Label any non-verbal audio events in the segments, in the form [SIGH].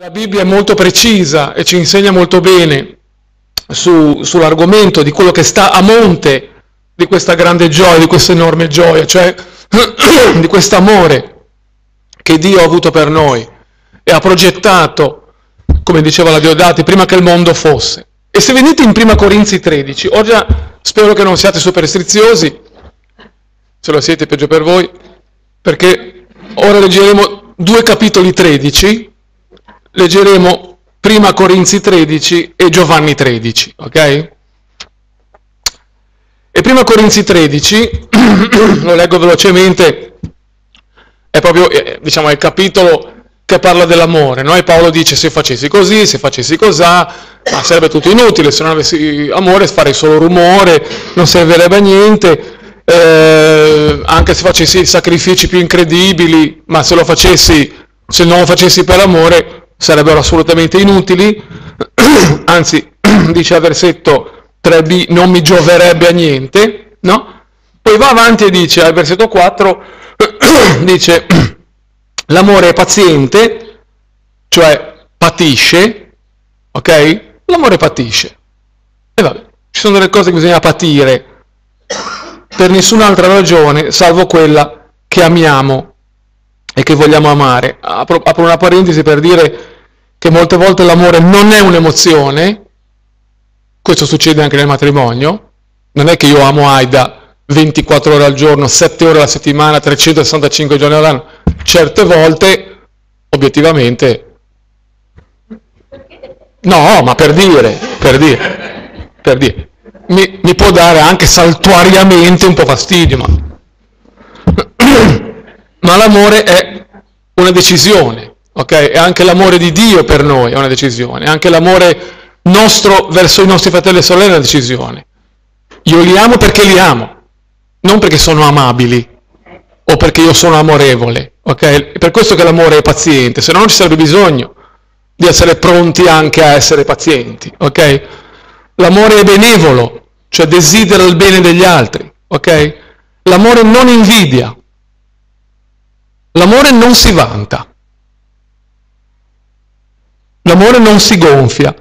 La Bibbia è molto precisa e ci insegna molto bene su, sull'argomento di quello che sta a monte di questa grande gioia, di questa enorme gioia, cioè [CLEARS THROAT] di questo amore che Dio ha avuto per noi e ha progettato, come diceva la Diodati, prima che il mondo fosse. E se venite in Prima Corinzi 13, oggi spero che non siate superstiziosi, se lo siete peggio per voi, perché ora leggeremo due capitoli 13, leggeremo Prima Corinzi 13 e Giovanni 13, ok? E Prima Corinzi 13, [CLEARS THROAT] lo leggo velocemente, è proprio eh, diciamo, il capitolo che parla dell'amore, no? E Paolo dice se facessi così, se facessi cosà, ma sarebbe tutto inutile, se non avessi amore farei solo rumore, non servirebbe a niente, eh, anche se facessi sacrifici più incredibili, ma se lo facessi, se non lo facessi per amore sarebbero assolutamente inutili, [CLEARS THROAT] anzi [CLEARS THROAT] dice al versetto 3b non mi gioverebbe a niente, no? Poi va avanti e dice al versetto 4, [CLEARS THROAT] dice L'amore è paziente, cioè patisce, ok? L'amore patisce. E vabbè, ci sono delle cose che bisogna patire per nessun'altra ragione, salvo quella che amiamo e che vogliamo amare. Apro, apro una parentesi per dire che molte volte l'amore non è un'emozione, questo succede anche nel matrimonio, non è che io amo Aida 24 ore al giorno, 7 ore alla settimana, 365 giorni all'anno, certe volte, obiettivamente, no, ma per dire, per dire, per dire, mi, mi può dare anche saltuariamente un po' fastidio, ma, [CLEARS THROAT] ma l'amore è una decisione, ok? E anche l'amore di Dio per noi è una decisione, anche l'amore nostro verso i nostri fratelli e sorelle è una decisione. Io li amo perché li amo non perché sono amabili o perché io sono amorevole, ok? È per questo che l'amore è paziente, se no non ci sarebbe bisogno di essere pronti anche a essere pazienti, ok? L'amore è benevolo, cioè desidera il bene degli altri, ok? L'amore non invidia, l'amore non si vanta, l'amore non si gonfia,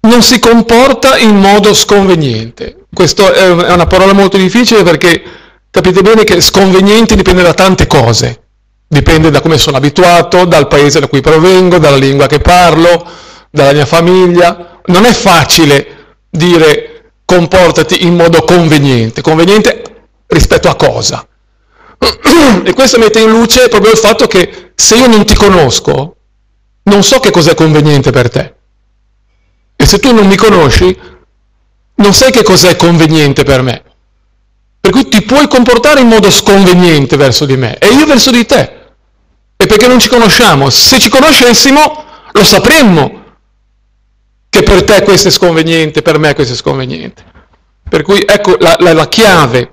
non si comporta in modo sconveniente. Questa è una parola molto difficile perché capite bene che sconveniente dipende da tante cose. Dipende da come sono abituato, dal paese da cui provengo, dalla lingua che parlo, dalla mia famiglia. Non è facile dire comportati in modo conveniente. Conveniente rispetto a cosa? [CLEARS THROAT] E questo mette in luce proprio il fatto che se io non ti conosco, non so che cos'è conveniente per te. E se tu non mi conosci, non sai che cos'è conveniente per me. Per cui ti puoi comportare in modo sconveniente verso di me e io verso di te. E perché non ci conosciamo? Se ci conoscessimo, lo sapremmo che per te questo è sconveniente, per me questo è sconveniente. Per cui ecco la, la, la chiave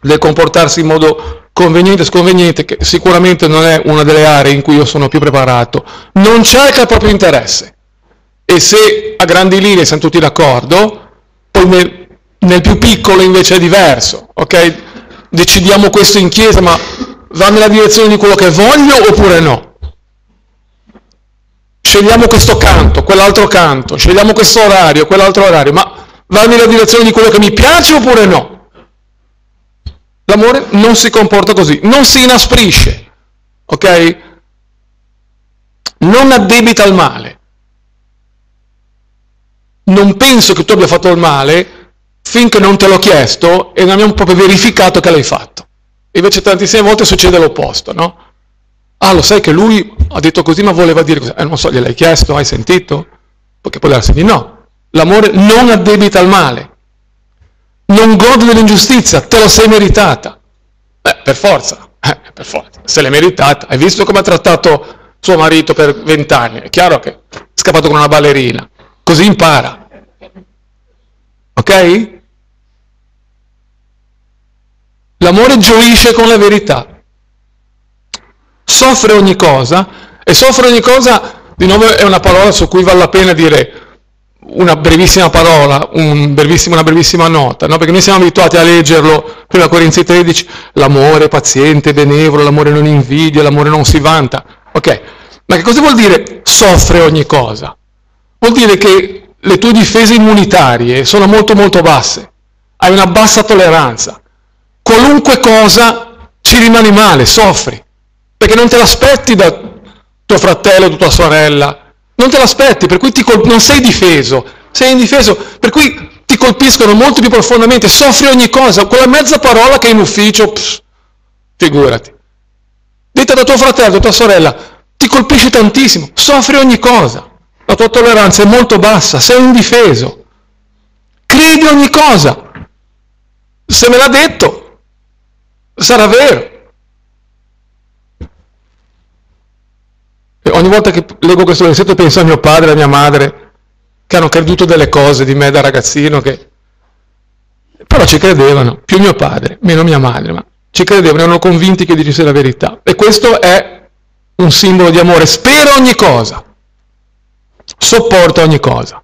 del comportarsi in modo conveniente e sconveniente, che sicuramente non è una delle aree in cui io sono più preparato, non cerca il proprio interesse. E se a grandi linee siamo tutti d'accordo, poi nel, nel più piccolo invece è diverso, ok? Decidiamo questo in chiesa, ma va nella direzione di quello che voglio oppure no? Scegliamo questo canto, quell'altro canto, scegliamo questo orario, quell'altro orario, ma va nella direzione di quello che mi piace oppure no? L'amore non si comporta così, non si inasprisce, ok? Non addebita il male non penso che tu abbia fatto il male finché non te l'ho chiesto e non abbiamo proprio verificato che l'hai fatto. Invece tantissime volte succede l'opposto, no? Ah, lo sai che lui ha detto così ma voleva dire così. Eh, non so, gliel'hai chiesto, hai sentito? Perché può darsi di no. L'amore non addebita il male. Non gode dell'ingiustizia, te lo sei meritata. Eh, per forza, eh, per forza. Se l'hai meritata. Hai visto come ha trattato suo marito per vent'anni? È chiaro che è scappato con una ballerina. Così impara. Ok? L'amore gioisce con la verità. Soffre ogni cosa e soffre ogni cosa, di nuovo è una parola su cui vale la pena dire una brevissima parola, un brevissimo, una brevissima nota, no? perché noi siamo abituati a leggerlo, prima Corinzi 13, l'amore paziente, benevolo, l'amore non invidia, l'amore non si vanta. Ok, ma che cosa vuol dire soffre ogni cosa. Vuol dire che le tue difese immunitarie sono molto molto basse, hai una bassa tolleranza. Qualunque cosa ci rimani male, soffri, perché non te l'aspetti da tuo fratello da tua sorella, non te l'aspetti, per cui col- non sei difeso, sei indifeso, per cui ti colpiscono molto più profondamente, soffri ogni cosa, quella mezza parola che in ufficio, pff, figurati. Detta da tuo fratello, tua sorella, ti colpisce tantissimo, soffri ogni cosa, la tua tolleranza è molto bassa, sei indifeso, credi ogni cosa. Se me l'ha detto, sarà vero. Ogni volta che leggo questo versetto penso a mio padre e a mia madre che hanno creduto delle cose di me da ragazzino che però ci credevano, più mio padre, meno mia madre, ma ci credevano, erano convinti che dicesse la verità. E questo è un simbolo di amore. Spero ogni cosa, sopporta ogni cosa.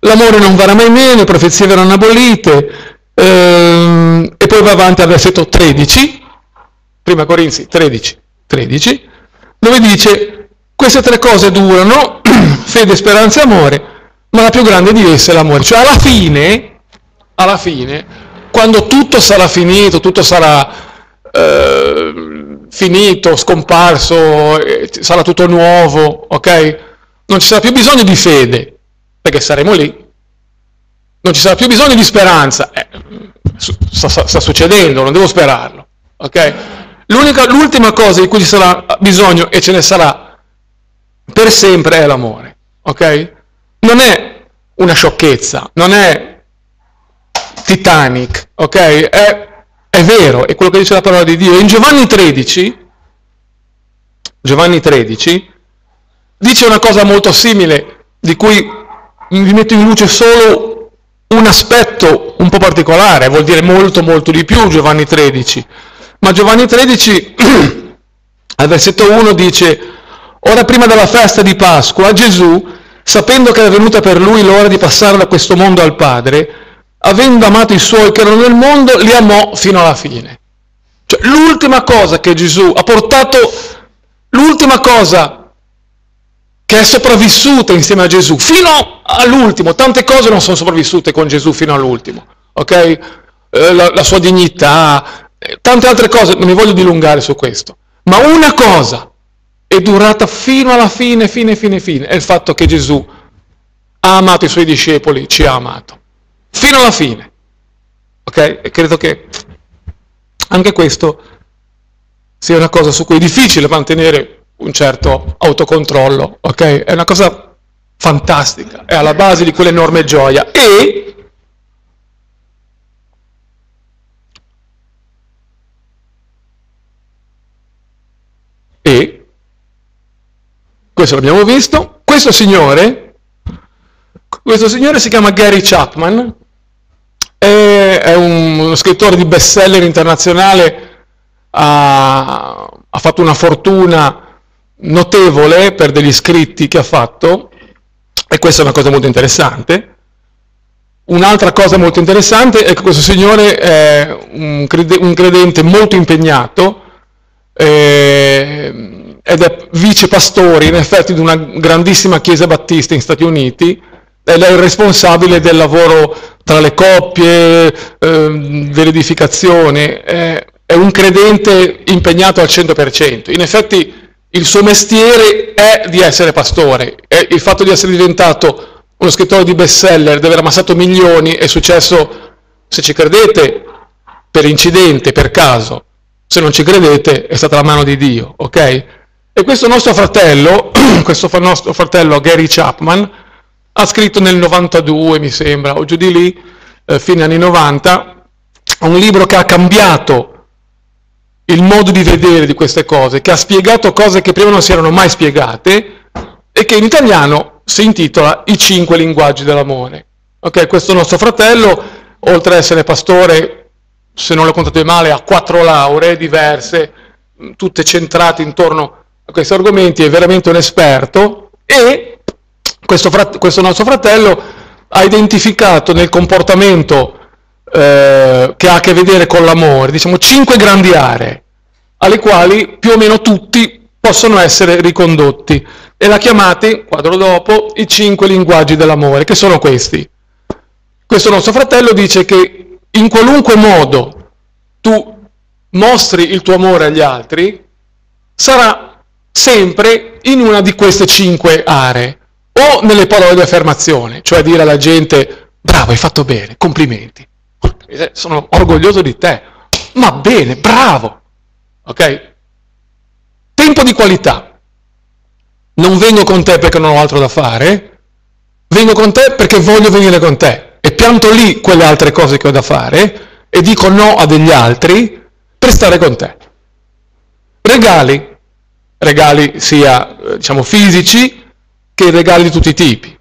L'amore non varrà mai meno, le profezie verranno abolite, ehm, e poi va avanti al versetto 13, prima Corinzi 13, 13, dove dice queste tre cose durano, [CLEARS THROAT] fede, speranza e amore, ma la più grande di esse è l'amore. Cioè alla fine, alla fine, quando tutto sarà finito, tutto sarà eh, finito, scomparso, eh, sarà tutto nuovo, ok? Non ci sarà più bisogno di fede, perché saremo lì. Non ci sarà più bisogno di speranza, eh, sta, sta, sta, succedendo, non devo sperarlo, ok? L'ultima cosa di cui ci sarà bisogno e ce ne sarà per sempre è l'amore, ok? Non è una sciocchezza, non è Titanic, ok? È, è vero, è quello che dice la parola di Dio. In Giovanni 13, Giovanni 13, dice una cosa molto simile, di cui vi metto in luce solo un aspetto un po' particolare, vuol dire molto molto di più Giovanni 13. Ma Giovanni 13 [CLEARS THROAT] al versetto 1 dice, ora prima della festa di Pasqua Gesù, sapendo che era venuta per lui l'ora di passare da questo mondo al Padre, avendo amato i suoi che erano nel mondo, li amò fino alla fine. Cioè, l'ultima cosa che Gesù ha portato, l'ultima cosa che è sopravvissuta insieme a Gesù, fino all'ultimo, tante cose non sono sopravvissute con Gesù fino all'ultimo, ok? Eh, la, la sua dignità, tante altre cose, non mi voglio dilungare su questo, ma una cosa è durata fino alla fine, fine, fine, fine, è il fatto che Gesù ha amato i suoi discepoli, ci ha amato fino alla fine. Ok? E credo che anche questo sia una cosa su cui è difficile mantenere un certo autocontrollo, ok? È una cosa fantastica, è alla base di quell'enorme gioia e e questo l'abbiamo visto, questo signore questo signore si chiama Gary Chapman. È un, uno scrittore di bestseller internazionale, ha, ha fatto una fortuna notevole per degli scritti che ha fatto. E questa è una cosa molto interessante. Un'altra cosa molto interessante è che questo signore è un, credente molto impegnato eh, ed è vice pastore in effetti di una grandissima chiesa battista in Stati Uniti ed è il responsabile del lavoro tra le coppie, eh, dell'edificazione, eh, è un credente impegnato al 100%. In effetti il suo mestiere è di essere pastore, e il fatto di essere diventato uno scrittore di bestseller, di aver ammassato milioni, è successo, se ci credete, per incidente, per caso. Se non ci credete, è stata la mano di Dio, ok? E questo nostro fratello, [CLEARS THROAT] questo nostro fratello Gary Chapman, ha scritto nel 92, mi sembra, o giù di lì, eh, fine anni 90, un libro che ha cambiato il modo di vedere di queste cose, che ha spiegato cose che prima non si erano mai spiegate e che in italiano si intitola I cinque linguaggi dell'amore. Ok, questo nostro fratello, oltre ad essere pastore, se non l'ho contato male, ha quattro lauree diverse, tutte centrate intorno a questi argomenti, è veramente un esperto e questo, frat- questo nostro fratello ha identificato nel comportamento eh, che ha a che vedere con l'amore, diciamo, cinque grandi aree, alle quali più o meno tutti possono essere ricondotti e la chiamate, quadro dopo, i cinque linguaggi dell'amore, che sono questi. Questo nostro fratello dice che in qualunque modo tu mostri il tuo amore agli altri, sarà sempre in una di queste cinque aree, o nelle parole di affermazione, cioè dire alla gente bravo, hai fatto bene, complimenti, sono orgoglioso di te, ma bene, bravo, ok? Tempo di qualità. Non vengo con te perché non ho altro da fare, vengo con te perché voglio venire con te e pianto lì quelle altre cose che ho da fare e dico no a degli altri per stare con te. Regali, regali sia diciamo fisici che regali di tutti i tipi.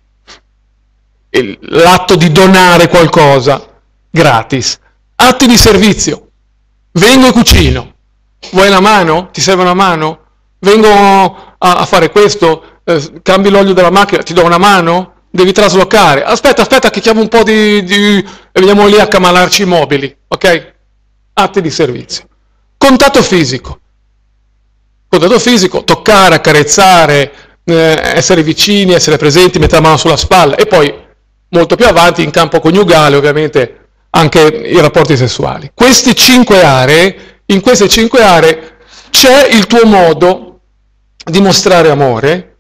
L'atto di donare qualcosa gratis. Atti di servizio. Vengo e cucino. Vuoi una mano? Ti serve una mano? vengo a, a fare questo, eh, cambi l'olio della macchina, ti do una mano? Devi traslocare. Aspetta, aspetta che chiamo un po' di... di e veniamo lì a camalarci i mobili, ok? Atti di servizio. Contatto fisico. Contatto fisico, toccare, accarezzare, eh, essere vicini, essere presenti, mettere la mano sulla spalla e poi molto più avanti in campo coniugale ovviamente anche i rapporti sessuali. Queste cinque aree, in queste cinque aree c'è il tuo modo dimostrare amore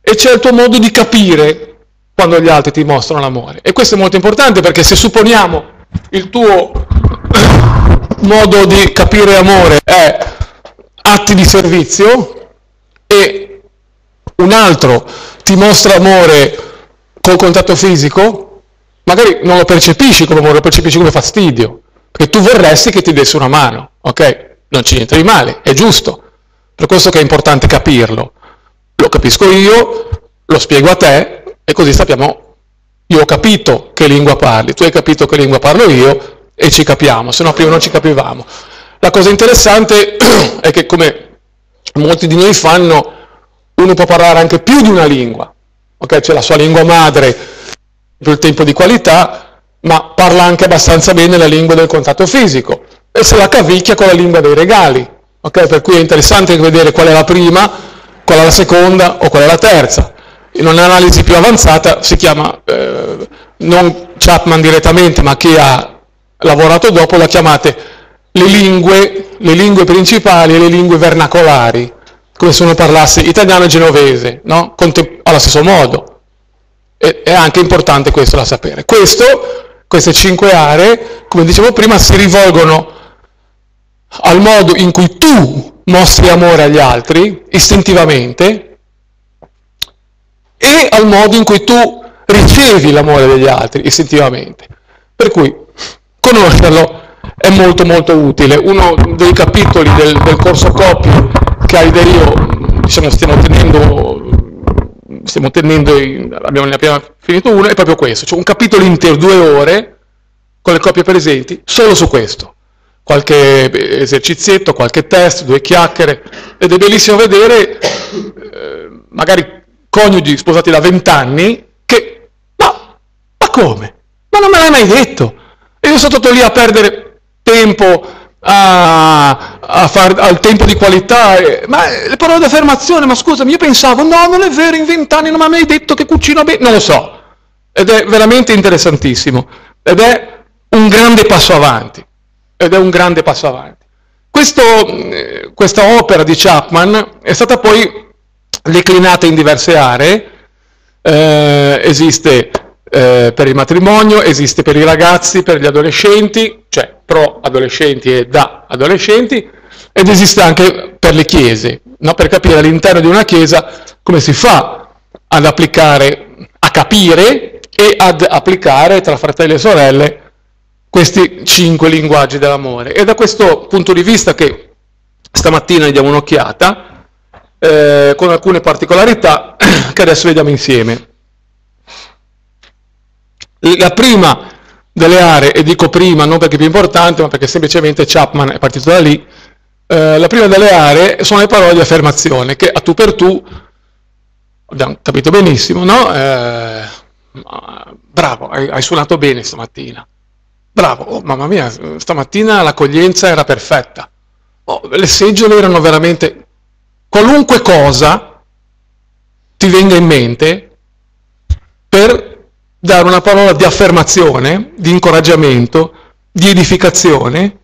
e c'è il tuo modo di capire quando gli altri ti mostrano l'amore. E questo è molto importante perché se supponiamo il tuo [COUGHS] modo di capire amore è atti di servizio e un altro ti mostra amore col contatto fisico, magari non lo percepisci come amore, lo percepisci come fastidio, perché tu vorresti che ti desse una mano, ok? Non c'è niente di male, è giusto. Per questo che è importante capirlo. Lo capisco io, lo spiego a te e così sappiamo, io ho capito che lingua parli, tu hai capito che lingua parlo io e ci capiamo, se no prima non ci capivamo. La cosa interessante [CLEARS THROAT] è che come molti di noi fanno, uno può parlare anche più di una lingua, ok? C'è la sua lingua madre per il tempo di qualità, ma parla anche abbastanza bene la lingua del contatto fisico e se la cavicchia con la lingua dei regali. Okay? Per cui è interessante vedere qual è la prima, qual è la seconda o qual è la terza. In un'analisi più avanzata si chiama, eh, non Chapman direttamente, ma chi ha lavorato dopo, la chiamate le lingue, le lingue principali e le lingue vernacolari, come se uno parlasse italiano e genovese, no? Contem- allo stesso modo. E, è anche importante questo da sapere. Questo, queste cinque aree, come dicevo prima, si rivolgono al modo in cui tu mostri amore agli altri, istintivamente, e al modo in cui tu ricevi l'amore degli altri, istintivamente. Per cui conoscerlo è molto molto utile. Uno dei capitoli del, del corso copy che Aide e io diciamo, stiamo tenendo, stiamo tenendo in, abbiamo appena finito uno, è proprio questo, cioè un capitolo intero, due ore, con le coppie presenti, solo su questo qualche esercizietto, qualche test, due chiacchiere ed è bellissimo vedere eh, magari coniugi sposati da vent'anni che ma, ma come? Ma non me l'hai mai detto? E io sono stato lì a perdere tempo a, a far, al tempo di qualità, eh, ma le parole di affermazione, ma scusami, io pensavo, no, non è vero, in vent'anni non mi hai mai detto che cucino bene, non lo so, ed è veramente interessantissimo, ed è un grande passo avanti ed è un grande passo avanti. Questo, eh, questa opera di Chapman è stata poi declinata in diverse aree, eh, esiste eh, per il matrimonio, esiste per i ragazzi, per gli adolescenti, cioè pro adolescenti e da adolescenti, ed esiste anche per le chiese, no? per capire all'interno di una chiesa come si fa ad applicare, a capire e ad applicare tra fratelli e sorelle questi cinque linguaggi dell'amore. E da questo punto di vista che stamattina diamo un'occhiata, eh, con alcune particolarità [CLEARS THROAT] che adesso vediamo insieme. La prima delle aree, e dico prima non perché è più importante, ma perché semplicemente Chapman è partito da lì, eh, la prima delle aree sono le parole di affermazione, che a tu per tu, abbiamo capito benissimo, no? Eh, bravo, hai, hai suonato bene stamattina Bravo, oh, mamma mia, stamattina l'accoglienza era perfetta. Oh, le seggiole erano veramente qualunque cosa ti venga in mente per dare una parola di affermazione, di incoraggiamento, di edificazione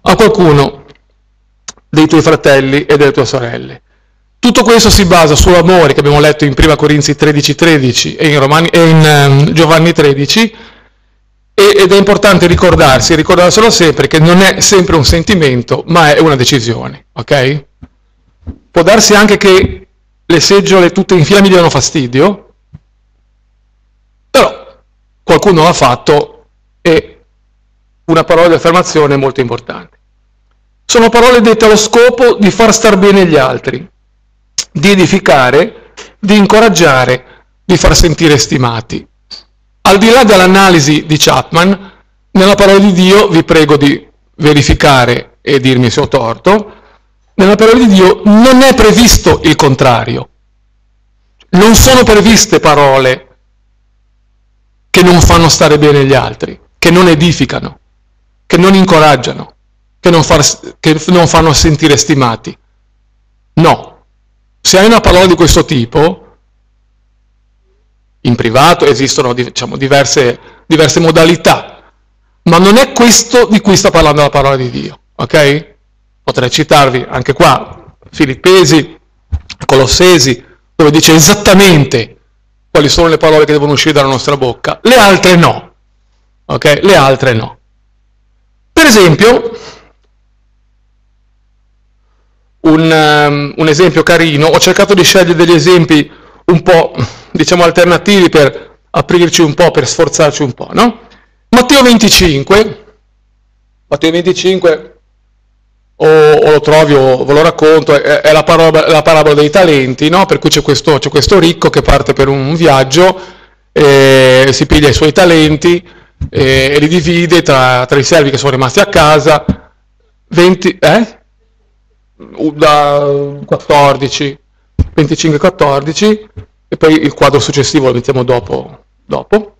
a qualcuno dei tuoi fratelli e delle tue sorelle. Tutto questo si basa sull'amore che abbiamo letto in 1 Corinzi 13, 13 e in, Romani, e in um, Giovanni 13 ed è importante ricordarsi, ricordarselo sempre, che non è sempre un sentimento, ma è una decisione, ok? Può darsi anche che le seggiole tutte in fila mi diano fastidio, però qualcuno l'ha fatto e una parola di affermazione molto importante. Sono parole dette allo scopo di far star bene gli altri, di edificare, di incoraggiare, di far sentire stimati. Al di là dell'analisi di Chapman, nella parola di Dio vi prego di verificare e dirmi se ho torto, nella parola di Dio non è previsto il contrario. Non sono previste parole che non fanno stare bene gli altri, che non edificano, che non incoraggiano, che non, far, che non fanno sentire stimati. No, se hai una parola di questo tipo, in privato esistono diciamo, diverse, diverse modalità, ma non è questo di cui sta parlando la parola di Dio, ok? Potrei citarvi anche qua Filippesi, Colossesi, dove dice esattamente quali sono le parole che devono uscire dalla nostra bocca, le altre no, ok? Le altre no. Per esempio, un, um, un, esempio carino, ho cercato di scegliere degli esempi un po', diciamo, alternativi per aprirci un po', per sforzarci un po', no? Matteo 25, Matteo 25, o, o lo trovi o ve lo racconto, è, è la, parola, la, parabola dei talenti, no? Per cui c'è questo, c'è questo, ricco che parte per un viaggio, eh, si piglia i suoi talenti eh, e li divide tra, tra, i servi che sono rimasti a casa, 20, eh? da 14, 25-14 e poi il quadro successivo lo mettiamo dopo, dopo.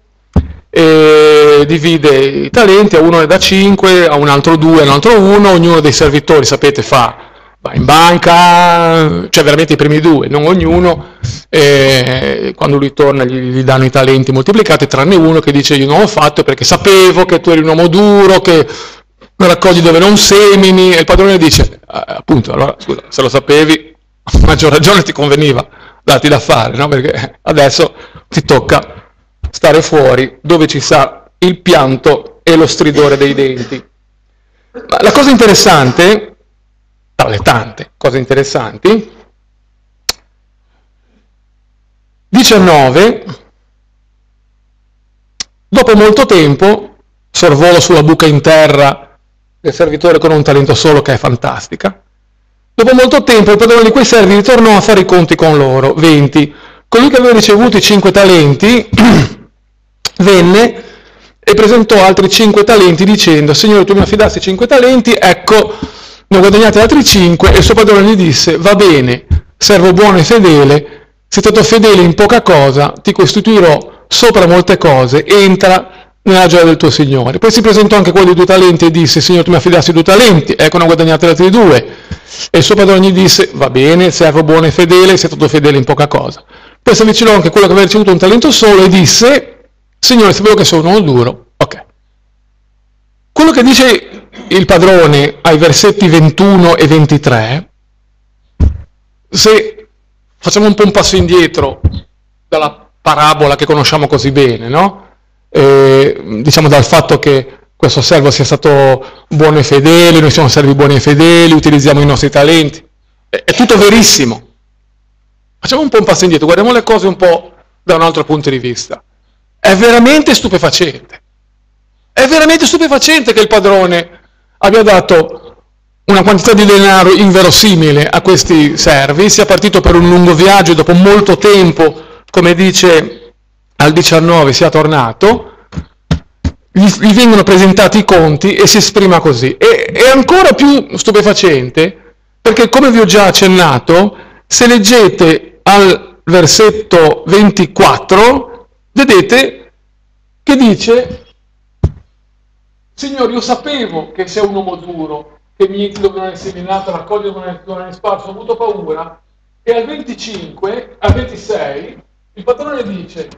E divide i talenti, a uno ne dà 5, a un altro 2, a un altro 1, ognuno dei servitori, sapete, fa, va in banca, cioè veramente i primi due, non ognuno, e quando lui torna gli, gli danno i talenti moltiplicati, tranne uno che dice io non l'ho fatto perché sapevo che tu eri un uomo duro, che raccogli dove non semini, e il padrone dice, eh, appunto, allora scusa, se lo sapevi, a maggior ragione ti conveniva darti da fare, no? perché adesso ti tocca stare fuori dove ci sa il pianto e lo stridore dei denti. Ma la cosa interessante, tra le tante cose interessanti, 19, dopo molto tempo, sorvolo sulla buca in terra del servitore con un talento solo che è fantastica. Dopo molto tempo il padrone di quei servi ritornò a fare i conti con loro, 20. Colui che aveva ricevuto i cinque talenti [CLEARS THROAT] venne e presentò altri cinque talenti dicendo, Signore tu mi affidasti cinque talenti, ecco, ne ho guadagnati altri cinque e il suo padrone gli disse, va bene, servo buono e fedele, sei stato fedele in poca cosa, ti costituirò sopra molte cose, entra nella gioia del tuo Signore. Poi si presentò anche quello di due talenti e disse, Signore tu mi affidassi due talenti, ecco ne ho guadagnati altri due. E il suo padrone gli disse, va bene, servo buono e fedele, sei stato fedele in poca cosa. Poi si avvicinò anche quello che aveva ricevuto un talento solo e disse, Signore sapevo che sono uno duro. Ok. Quello che dice il padrone ai versetti 21 e 23, se facciamo un po' un passo indietro dalla parabola che conosciamo così bene, no? eh, diciamo dal fatto che questo servo sia stato buono e fedele, noi siamo servi buoni e fedeli, utilizziamo i nostri talenti. È, è tutto verissimo. Facciamo un po' un passo indietro, guardiamo le cose un po' da un altro punto di vista. È veramente stupefacente. È veramente stupefacente che il padrone abbia dato una quantità di denaro inverosimile a questi servi, sia partito per un lungo viaggio e dopo molto tempo, come dice al 19 sia tornato, gli, gli vengono presentati i conti e si esprima così. E, è ancora più stupefacente perché, come vi ho già accennato, se leggete al versetto 24, vedete che dice, Signore, io sapevo che sei un uomo duro, che i miei dovevano essere seminato, raccogliere dovevano essere sparso, ho avuto paura, e al 25, al 26, il padrone dice,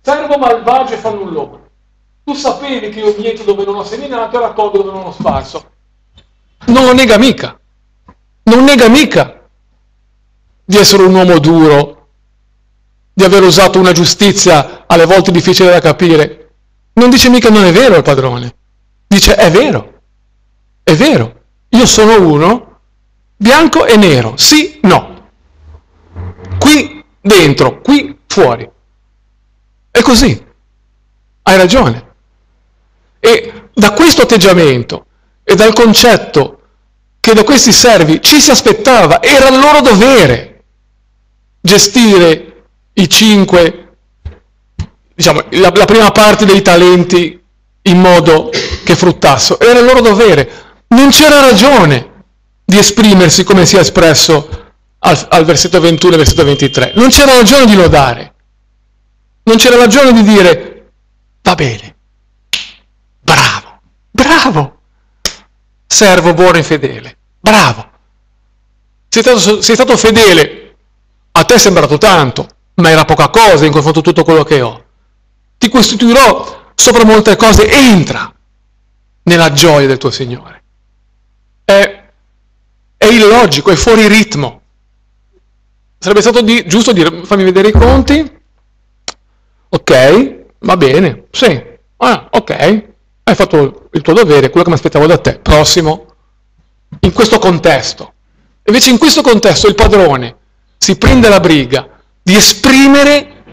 servo malvagio e fannullone, tu sapevi che io mieto dove non ho seminato e raccolgo dove non ho sparso. Non lo nega mica, non nega mica di essere un uomo duro, di aver usato una giustizia alle volte difficile da capire. Non dice mica non è vero il padrone, dice è vero, è vero, io sono uno bianco e nero, sì, no. Qui dentro, qui fuori. È così. Hai ragione. E da questo atteggiamento e dal concetto che da questi servi ci si aspettava, era il loro dovere gestire i cinque, diciamo, la, la prima parte dei talenti in modo che fruttassero, era il loro dovere. Non c'era ragione di esprimersi come si è espresso al, al versetto 21 e versetto 23. Non c'era ragione di lodare. Non c'era ragione di dire va bene, bravo, bravo, servo buono e fedele, bravo. Sei stato, sei stato fedele, a te è sembrato tanto, ma era poca cosa in confronto a tutto quello che ho. Ti costituirò sopra molte cose, entra nella gioia del tuo Signore. È, è illogico, è fuori ritmo. Sarebbe stato di, giusto dire, fammi vedere i conti, ok, va bene, sì, ah, ok, hai fatto il tuo dovere, quello che mi aspettavo da te, prossimo, in questo contesto. Invece in questo contesto il padrone si prende la briga di esprimere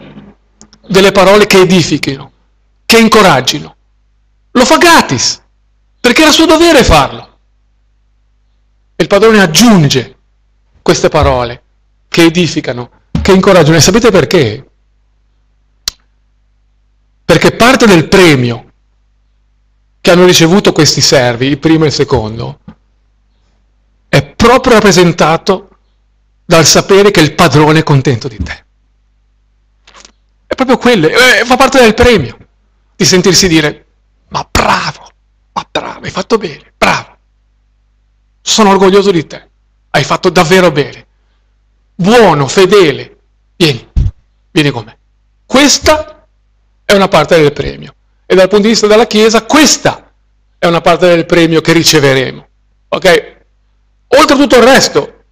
delle parole che edifichino, che incoraggino. Lo fa gratis, perché era suo dovere farlo. E il padrone aggiunge queste parole che edificano, che incoraggiano. E sapete perché? Perché parte del premio che hanno ricevuto questi servi, il primo e il secondo, è proprio rappresentato dal sapere che il padrone è contento di te. È proprio quello, eh, fa parte del premio, di sentirsi dire, ma bravo, ma bravo, hai fatto bene, bravo, sono orgoglioso di te, hai fatto davvero bene, buono, fedele, vieni, vieni con me. Questa è una parte del premio. E dal punto di vista della Chiesa, questa è una parte del premio che riceveremo. Ok? Oltre tutto il resto,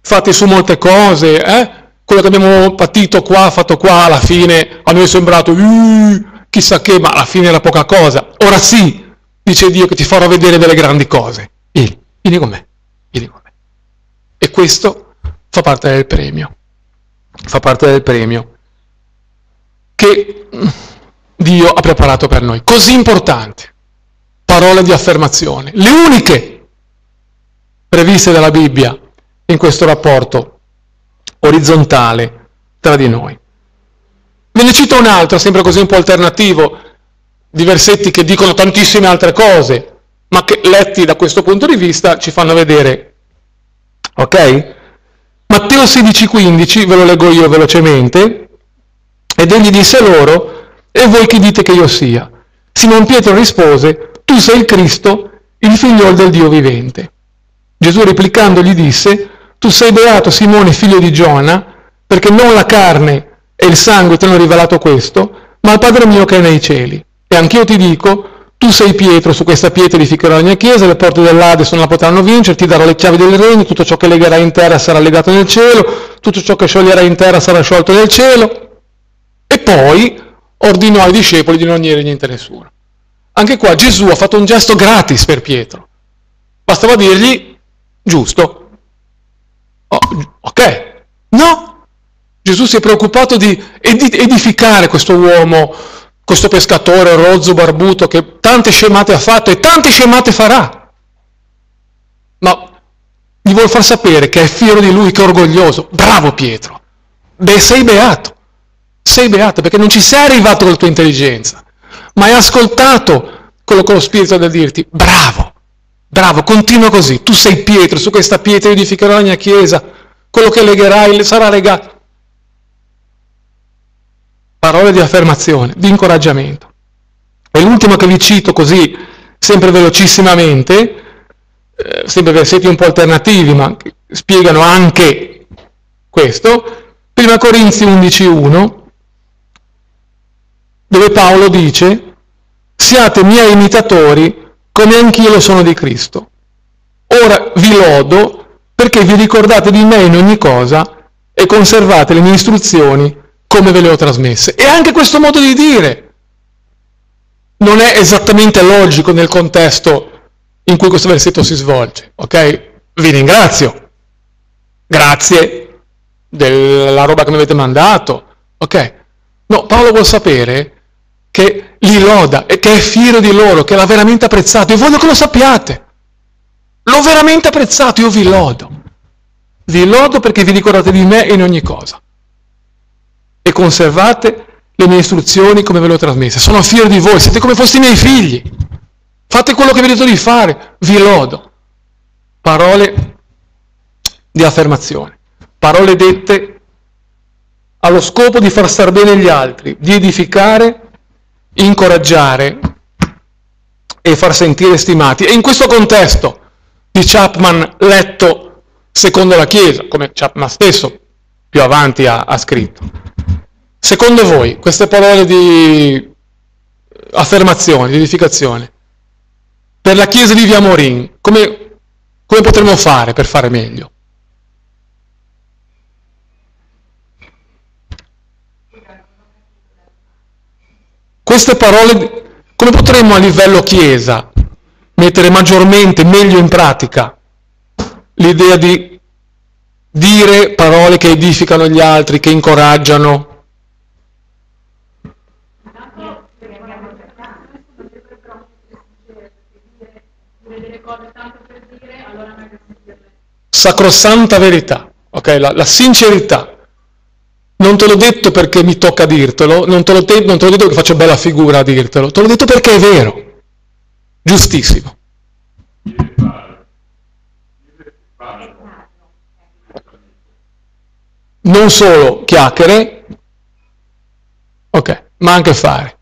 fatti su molte cose, eh? Quello che abbiamo patito qua, fatto qua, alla fine a noi è sembrato uh, chissà che, ma alla fine era poca cosa. Ora sì, dice Dio che ti farò vedere delle grandi cose. Vieni, vieni con me, vieni con me. E questo fa parte del premio. Fa parte del premio che Dio ha preparato per noi. Così importante. Parole di affermazione. Le uniche previste dalla Bibbia in questo rapporto orizzontale tra di noi. Ve ne cito un altro, sempre così un po' alternativo, di versetti che dicono tantissime altre cose, ma che letti da questo punto di vista ci fanno vedere. Ok? Matteo 16,15, ve lo leggo io velocemente, ed egli disse loro, e voi chi dite che io sia? Simon Pietro rispose, tu sei il Cristo, il figliolo del Dio vivente. Gesù replicando gli disse, tu sei beato Simone figlio di Giona, perché non la carne e il sangue ti hanno rivelato questo, ma il Padre mio che è nei cieli. E anch'io ti dico, tu sei Pietro, su questa pietra edificherò la mia chiesa, le porte dell'Ades non la potranno vincere, ti darò le chiavi del regno, tutto ciò che legherai in terra sarà legato nel cielo, tutto ciò che scioglierai in terra sarà sciolto nel cielo. E poi ordinò ai discepoli di non dire niente a nessuno. Anche qua Gesù ha fatto un gesto gratis per Pietro. Bastava dirgli, giusto. Oh, ok. No. Gesù si è preoccupato di edificare questo uomo, questo pescatore rozzo, barbuto, che tante scemate ha fatto e tante scemate farà. Ma gli vuol far sapere che è fiero di lui, che è orgoglioso. Bravo Pietro. Beh, sei beato sei beato perché non ci sei arrivato con la tua intelligenza, ma hai ascoltato quello che lo Spirito ha da dirti. Bravo, bravo, continua così. Tu sei Pietro, su questa pietra edificherò la mia chiesa, quello che legherai sarà legato. Parole di affermazione, di incoraggiamento. E l'ultimo che vi cito così, sempre velocissimamente, eh, sempre versetti un po' alternativi, ma spiegano anche questo. Prima Corinzi 11.1, dove Paolo dice, siate miei imitatori come anch'io lo sono di Cristo. Ora vi lodo perché vi ricordate di me in ogni cosa e conservate le mie istruzioni come ve le ho trasmesse. E anche questo modo di dire non è esattamente logico nel contesto in cui questo versetto si svolge. Ok? Vi ringrazio. Grazie della roba che mi avete mandato. Ok? No, Paolo vuol sapere che li loda e che è fiero di loro, che l'ha veramente apprezzato. Io voglio che lo sappiate. L'ho veramente apprezzato, io vi lodo. Vi lodo perché vi ricordate di me in ogni cosa. E conservate le mie istruzioni come ve le ho trasmesse. Sono fiero di voi, siete come foste i miei figli. Fate quello che vi ho detto di fare, vi lodo. Parole di affermazione, parole dette allo scopo di far star bene gli altri, di edificare, incoraggiare e far sentire stimati. E in questo contesto di Chapman letto secondo la Chiesa, come Chapman stesso più avanti ha, ha scritto, secondo voi queste parole di affermazione, di edificazione, per la Chiesa di Via Morin, come, come potremmo fare per fare meglio? Queste parole, come potremmo a livello Chiesa mettere maggiormente, meglio in pratica l'idea di dire parole che edificano gli altri, che incoraggiano, sacrosanta verità, ok? La, la, sincerità. Non te l'ho detto perché mi tocca dirtelo, non te, te, non te l'ho detto perché faccio bella figura a dirtelo, te l'ho detto perché è vero, giustissimo. Non solo chiacchiere, ok, ma anche fare.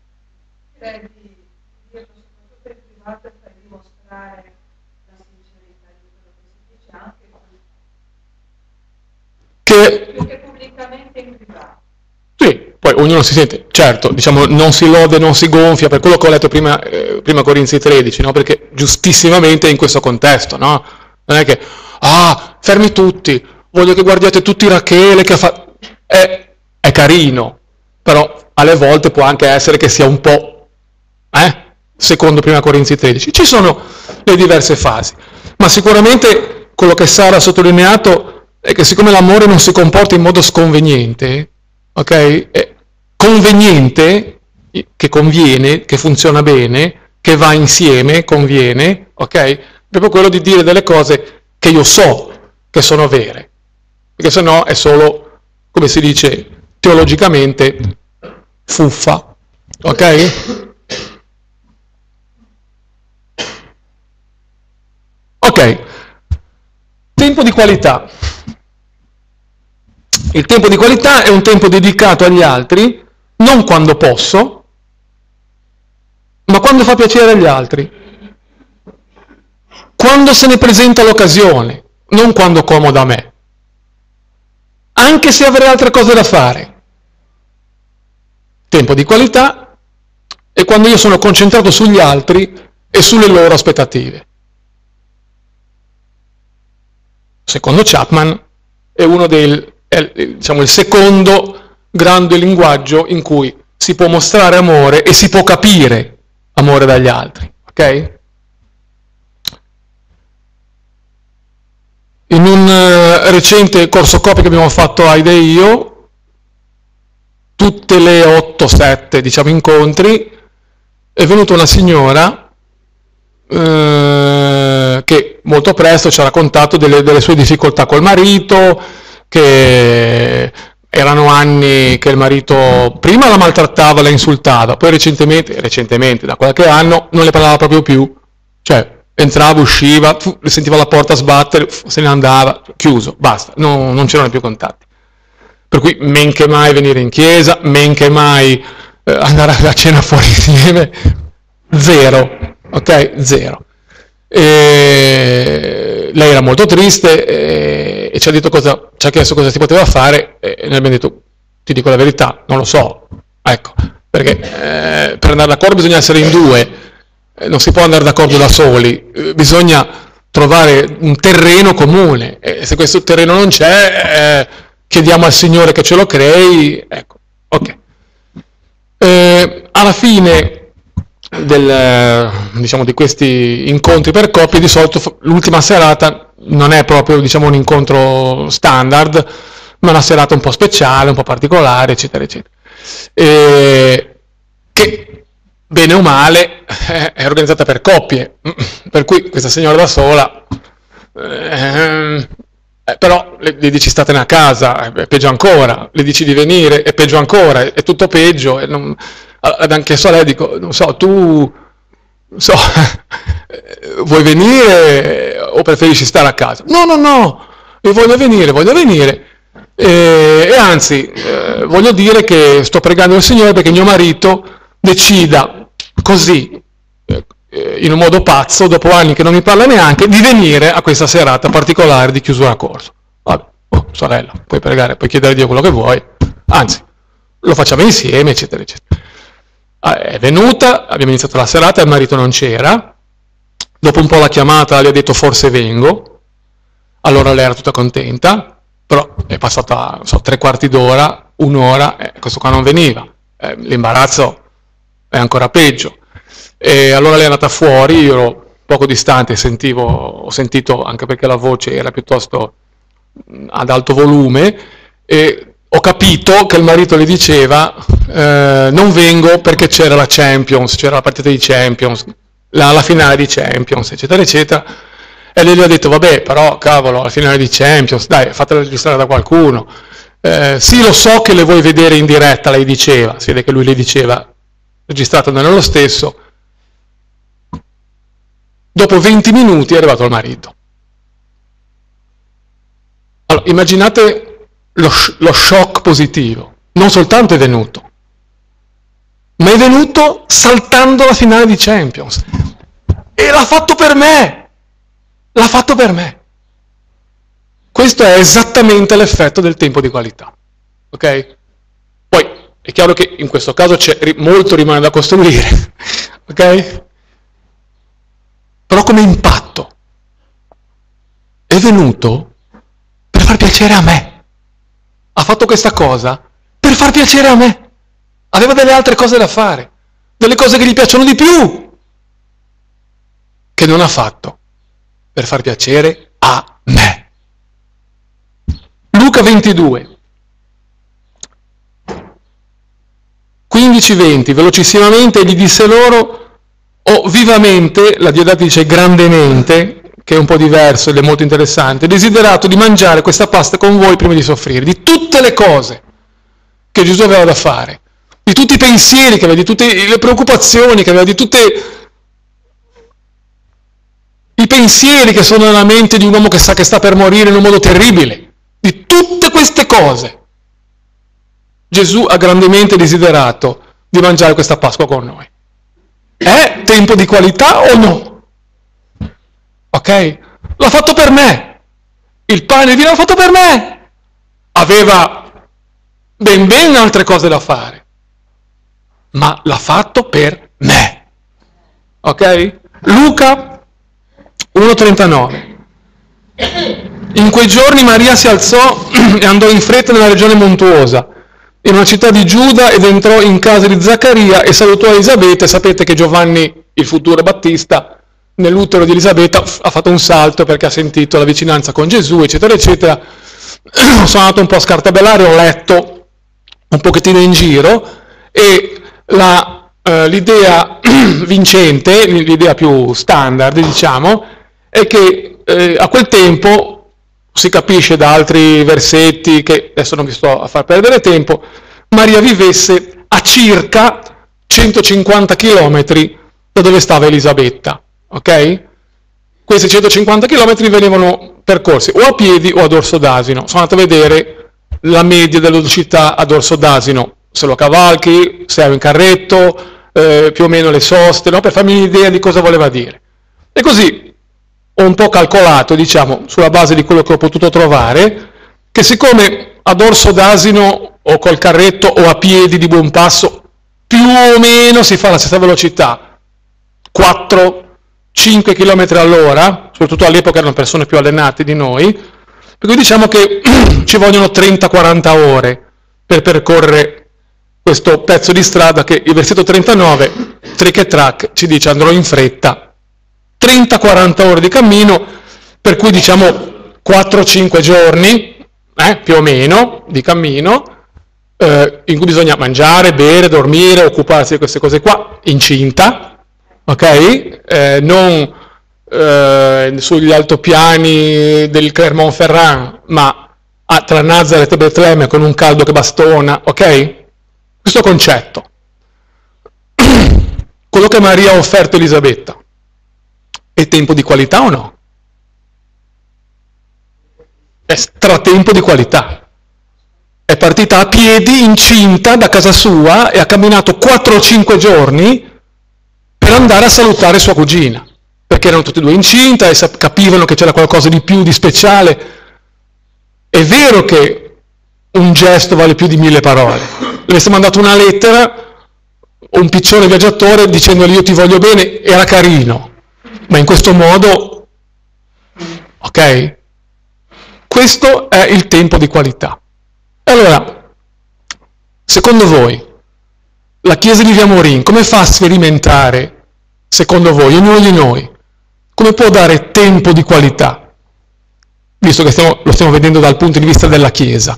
che... Poi ognuno si sente, certo, diciamo, non si lode, non si gonfia, per quello che ho letto prima, eh, prima Corinzi 13, no? perché giustissimamente in questo contesto, no? Non è che, ah, fermi tutti, voglio che guardiate tutti Rachele che fatto... È, è carino, però alle volte può anche essere che sia un po', eh? secondo prima Corinzi 13. Ci sono le diverse fasi, ma sicuramente quello che Sara ha sottolineato è che siccome l'amore non si comporta in modo sconveniente, ok? È conveniente, che conviene, che funziona bene, che va insieme, conviene, ok? Proprio quello di dire delle cose che io so che sono vere, perché se no è solo, come si dice teologicamente, fuffa, ok? Ok, tempo di qualità. Il tempo di qualità è un tempo dedicato agli altri, non quando posso, ma quando fa piacere agli altri. Quando se ne presenta l'occasione, non quando comoda a me. Anche se avrei altre cose da fare. Tempo di qualità è quando io sono concentrato sugli altri e sulle loro aspettative. Secondo Chapman è uno dei è diciamo, il secondo grande linguaggio in cui si può mostrare amore e si può capire amore dagli altri. Ok? In un uh, recente corso copia che abbiamo fatto Aide e io, tutte le 8-7 diciamo, incontri, è venuta una signora uh, che molto presto ci ha raccontato delle, delle sue difficoltà col marito, che erano anni che il marito prima la maltrattava, la insultava, poi recentemente, recentemente da qualche anno, non le parlava proprio più. Cioè, entrava, usciva, sentiva la porta sbattere, se ne andava, chiuso, basta, no, non c'erano più contatti. Per cui men che mai venire in chiesa, men che mai eh, andare a cena fuori insieme, zero, ok? Zero. E lei era molto triste e, e ci, ha cosa, ci, ha chiesto cosa si poteva fare e noi abbiamo detto, ti dico la verità, non lo so, ecco, perché eh, per andare d'accordo bisogna essere in due, eh, non si può andare d'accordo da soli, eh, bisogna trovare un terreno comune e se questo terreno non c'è eh, chiediamo al Signore che ce lo crei, ecco, ok. Eh, alla fine del, diciamo, di questi incontri per coppie, di solito l'ultima serata non è proprio diciamo, un incontro standard, ma una serata un po' speciale, un po' particolare, eccetera, eccetera. E che bene o male è organizzata per coppie, [CLEARS THROAT] per cui questa signora da sola, eh, però le, le, dici statene a casa, è peggio ancora, le dici di venire, è peggio ancora, è tutto peggio. Non, anche a lei dico, non so, tu so, [LAUGHS] vuoi venire o preferisci stare a casa? No, no, no, io voglio venire, voglio venire. E, e anzi, eh, voglio dire che sto pregando il Signore perché mio marito decida così, eh, in un modo pazzo, dopo anni che non mi parla neanche, di venire a questa serata particolare di chiusura corso. Vabbè, oh, sorella, puoi pregare, puoi chiedere a Dio quello che vuoi, anzi, lo facciamo insieme, eccetera, eccetera. Ah, è venuta, abbiamo iniziato la serata, il marito non c'era, dopo un po' la chiamata le ha detto forse vengo, allora lei era tutta contenta, però è passata so, tre quarti d'ora, un'ora, e questo qua non veniva, eh, l'imbarazzo è ancora peggio. E allora lei è andata fuori, io ero poco distante, sentivo, ho sentito anche perché la voce era piuttosto ad alto volume, e ho capito che il marito le diceva eh, non vengo perché c'era la Champions, c'era la partita di Champions, la, la, finale di Champions, eccetera, eccetera. E lei gli ha detto, vabbè, però cavolo, la finale di Champions, dai, fatela registrare da qualcuno. Eh, sì, lo so che le vuoi vedere in diretta, lei diceva, si vede che lui le diceva, registrato non è lo stesso. Dopo 20 minuti è arrivato il marito. Allora, immaginate lo, lo shock positivo. Non soltanto è venuto, ma è venuto saltando la finale di Champions. E l'ha fatto per me. L'ha fatto per me. Questo è esattamente l'effetto del tempo di qualità. Ok? Poi è chiaro che in questo caso c'è molto rimane da costruire. [LAUGHS] ok? Però come impatto è venuto per far piacere a me ha fatto questa cosa per far piacere a me. Aveva delle altre cose da fare, delle cose che gli piacciono di più, che non ha fatto per far piacere a me. Luca 22. 15-20, velocissimamente gli disse loro, o oh, vivamente, la Diodati dice grandemente, che è un po' diverso ed è molto interessante, desiderato di mangiare questa pasta con voi prima di soffrire, di tutte le cose che Gesù aveva da fare, di tutti i pensieri che aveva, di tutte le preoccupazioni che aveva, di tutti i pensieri che sono nella mente di un uomo che sa che sta per morire in un modo terribile, di tutte queste cose. Gesù ha grandemente desiderato di mangiare questa Pasqua con noi. È tempo di qualità o no? L'ha fatto per me. Il pane di vino l'ha fatto per me. Aveva ben ben altre cose da fare. Ma l'ha fatto per me. Ok? Luca 1.39. In quei giorni Maria si alzò [CLEARS THROAT] e andò in fretta nella regione montuosa, in una città di Giuda, ed entrò in casa di Zaccaria e salutò Elisabetta. Sapete che Giovanni, il futuro Battista, nell'utero di Elisabetta ha fatto un salto perché ha sentito la vicinanza con Gesù, eccetera, eccetera. [CLEARS THROAT] Sono andato un po' a scartabellare, ho letto un pochettino in giro e la, eh, l'idea [CLEARS THROAT] vincente, l'idea più standard, diciamo, è che eh, a quel tempo si capisce da altri versetti che adesso non vi sto a far perdere tempo, Maria vivesse a circa 150 km da dove stava Elisabetta ok? Questi 150 km venivano percorsi o a piedi o a dorso d'asino. Sono andato a vedere la media della velocità a dorso d'asino, se lo cavalchi, se hai un carretto, eh, più o meno le soste, no? per farmi un'idea di cosa voleva dire. E così ho un po' calcolato, diciamo, sulla base di quello che ho potuto trovare, che siccome ad orso d'asino o col carretto o a piedi di buon passo più o meno si fa la stessa velocità, 4-5 km all'ora, soprattutto all'epoca erano persone più allenate di noi, per cui diciamo che [CLEARS THROAT] ci vogliono 30-40 ore per percorrere questo pezzo di strada che il versetto 39, trick e track, ci dice andrò in fretta 30-40 ore di cammino, per cui diciamo 4-5 giorni, eh, più o meno, di cammino, eh, in cui bisogna mangiare, bere, dormire, occuparsi di queste cose qua, incinta, ok? Eh, non eh, sugli altopiani del Clermont-Ferrand, ma ah, tra Nazareth e Betlemme con un caldo che bastona, ok? Questo concetto. [CLEARS THROAT] Quello che Maria ha offerto a Elisabetta è tempo di qualità o no? È stratempo di qualità. È partita a piedi, incinta da casa sua e ha camminato 4 o 5 giorni per andare a salutare sua cugina. Perché erano tutti e due incinta e capivano che c'era qualcosa di più, di speciale. È vero che un gesto vale più di mille parole. Le avesse mandato una lettera, un piccione viaggiatore dicendogli io ti voglio bene, era carino ma in questo modo, ok? Questo è il tempo di qualità. Allora, secondo voi, la Chiesa di Via Morin come fa a sperimentare, secondo voi, ognuno di noi, come può dare tempo di qualità? Visto che stiamo, lo stiamo vedendo dal punto di vista della Chiesa.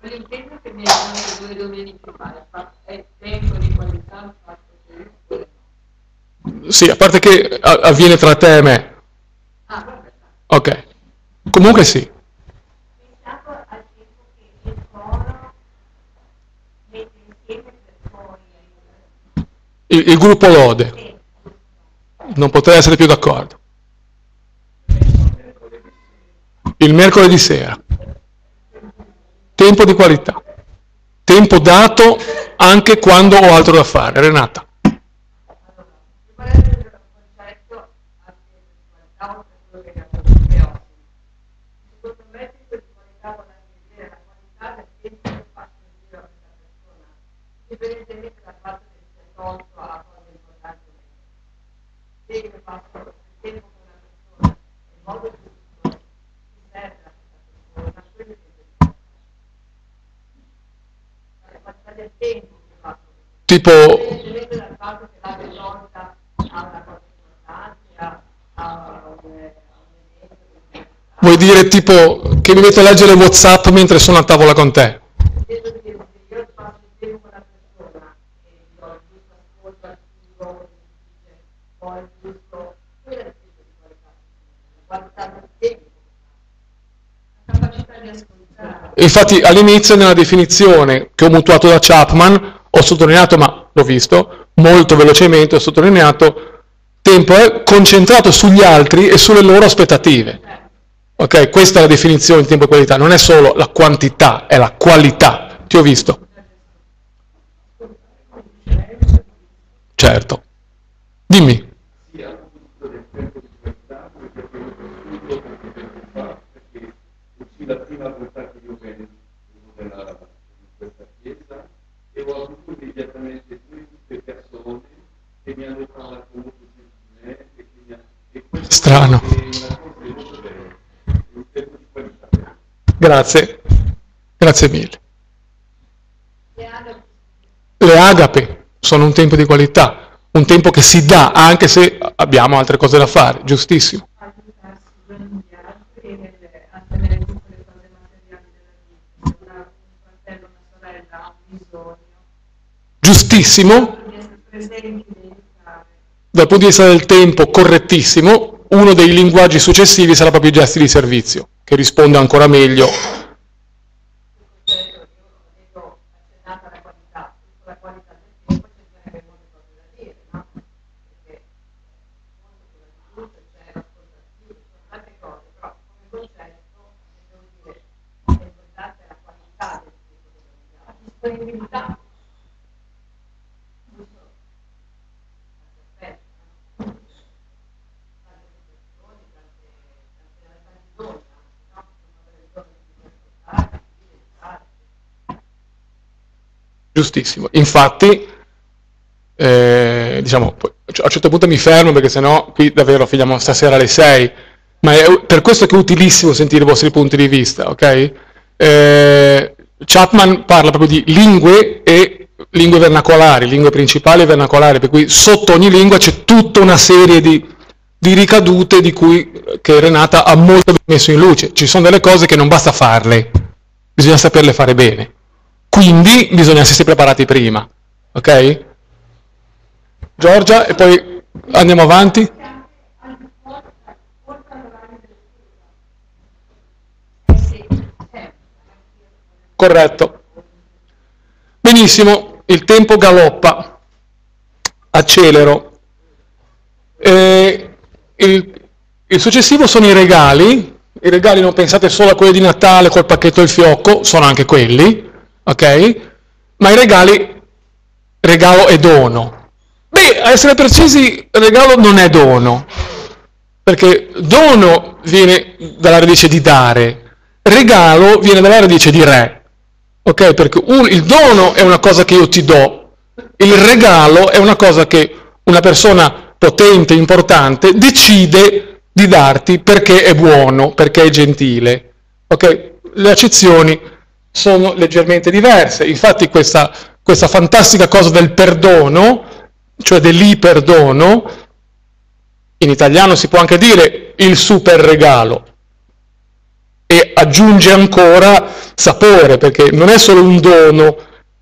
L'intento sì, a parte che avviene tra te e me. Ok. Comunque sì. Pensato al tempo che il coro mette insieme per poi Il, il gruppo lode. Non potrei essere più d'accordo. Il mercoledì sera. Tempo di qualità tempo dato anche quando ho altro da fare. Renata. indipendentemente dal fatto che sia tolto a cose importanti o meno. Se io passo il tempo con una persona in modo giusto, si serve a questa persona, quello che Tipo... Vuoi dire tipo che mi metto a leggere Whatsapp mentre sono a tavola con te? Infatti all'inizio nella definizione che ho mutuato da Chapman ho sottolineato, ma l'ho visto, molto velocemente ho sottolineato, tempo è concentrato sugli altri e sulle loro aspettative. Ok, questa è la definizione di tempo e qualità, non è solo la quantità, è la qualità. Ti ho visto. Certo. Dimmi. la prima volta che io vengo in questa chiesa e ho avuto immediatamente due persone che mi hanno parlato molto di me e che mi hanno... Strano. Grazie, grazie mille. Le agape sono un tempo di qualità, un tempo che si dà anche se abbiamo altre cose da fare, giustissimo. Giustissimo, dal punto di vista del tempo correttissimo, uno dei linguaggi successivi sarà proprio i gesti di servizio, che risponde ancora meglio giustissimo. Infatti, eh, diciamo, a un certo punto mi fermo perché sennò qui davvero finiamo stasera alle 6, ma è per questo che è utilissimo sentire i vostri punti di vista, ok? Eh, Chapman parla proprio di lingue e lingue vernacolari, lingue principali e vernacolari, per cui sotto ogni lingua c'è tutta una serie di, di ricadute di cui che Renata ha molto messo in luce. Ci sono delle cose che non basta farle, bisogna saperle fare bene. Quindi bisogna essersi preparati prima, ok? Giorgia e poi andiamo avanti. Corretto. Benissimo, il tempo galoppa. Accelero. Eh, il, il successivo sono i regali. I regali non pensate solo a quelli di Natale col pacchetto e il fiocco, sono anche quelli, ok? Ma i regali, regalo e dono. Beh, a essere precisi, regalo non è dono, perché dono viene dalla radice di dare, regalo viene dalla radice di re. Ok? Perché un, il dono è una cosa che io ti do, il regalo è una cosa che una persona potente, importante, decide di darti perché è buono, perché è gentile. Ok? Le accezioni sono leggermente diverse. Infatti questa, questa fantastica cosa del perdono, cioè dell'iperdono, in italiano si può anche dire il super regalo, e aggiunge ancora sapore, perché non è solo un dono,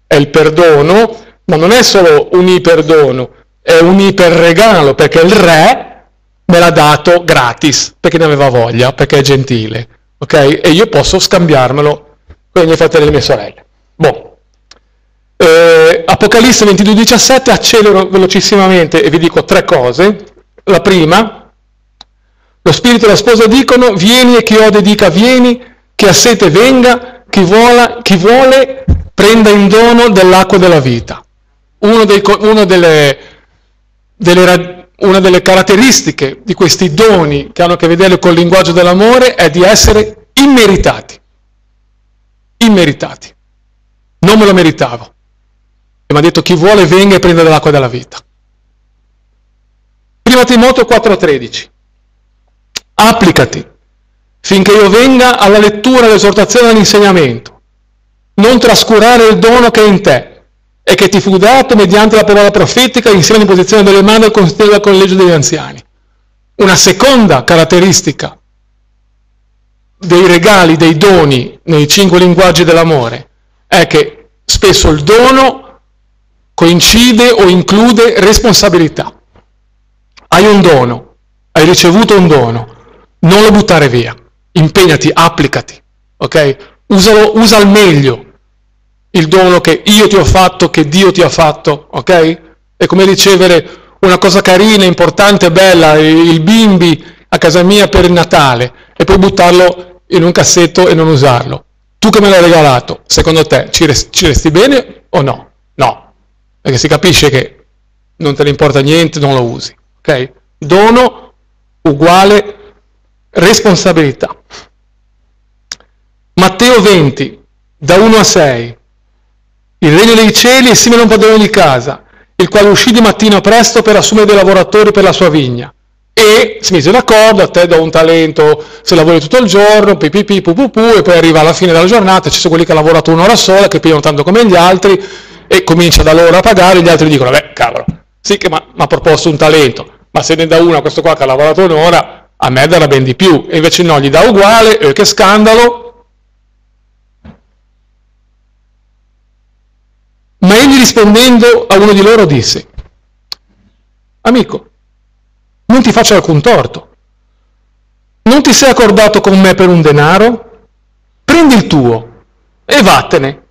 è il perdono, ma non è solo un iperdono, è un iperregalo, perché il re me l'ha dato gratis, perché ne aveva voglia, perché è gentile, ok? E io posso scambiarmelo con i miei fratelli e le mie sorelle. Boh. Eh, Apocalisse 22-17, accelero velocissimamente e vi dico tre cose. La prima, lo spirito e la sposa dicono, vieni e chi ode dica vieni, chi ha sete venga, chi, vuole, chi vuole prenda in dono dell'acqua della vita. Dei, delle, delle, una delle caratteristiche di questi doni che hanno a che vedere col linguaggio dell'amore è di essere immeritati. Immeritati. Non me lo meritavo. E mi ha detto chi vuole venga e prenda dell'acqua della vita. Prima Timoteo 4,13 applicati finché io venga alla lettura, all'esortazione e all'insegnamento. Non trascurare il dono che è in te e che ti fu dato mediante la parola profetica insieme all'imposizione delle mani al consiglio del collegio degli anziani. Una seconda caratteristica dei regali, dei doni nei cinque linguaggi dell'amore è che spesso il dono coincide o include responsabilità. Hai un dono, hai ricevuto un dono, non lo buttare via, impegnati, applicati, ok? Usalo, usa al meglio il dono che io ti ho fatto, che Dio ti ha fatto, ok? È come ricevere una cosa carina, importante, bella, il bimbi a casa mia per il Natale e poi buttarlo in un cassetto e non usarlo. Tu che me l'hai regalato, secondo te ci, resti, ci resti bene o no? No, perché si capisce che non te ne importa niente, non lo usi, ok? Dono uguale responsabilità. Matteo 20, da 1 a 6. Il regno dei cieli è simile a un padrone di casa, il quale uscì di mattina presto per assumere dei lavoratori per la sua vigna. E si mise d'accordo, a te do un talento se lavori tutto il giorno, pipipi, pupupu, e poi arriva alla fine della giornata, ci sono quelli che hanno lavorato un'ora sola, che pigliano tanto come gli altri, e comincia da loro a pagare, gli altri dicono, beh, cavolo, sì che mi ha proposto un talento, ma se ne dà uno a questo qua che ha lavorato un'ora, a me darà ben di più, e invece no, gli dà uguale, eh, che scandalo. Ma egli rispondendo a uno di loro disse, amico, non ti faccio alcun torto, non ti sei accordato con me per un denaro? Prendi il tuo e vattene.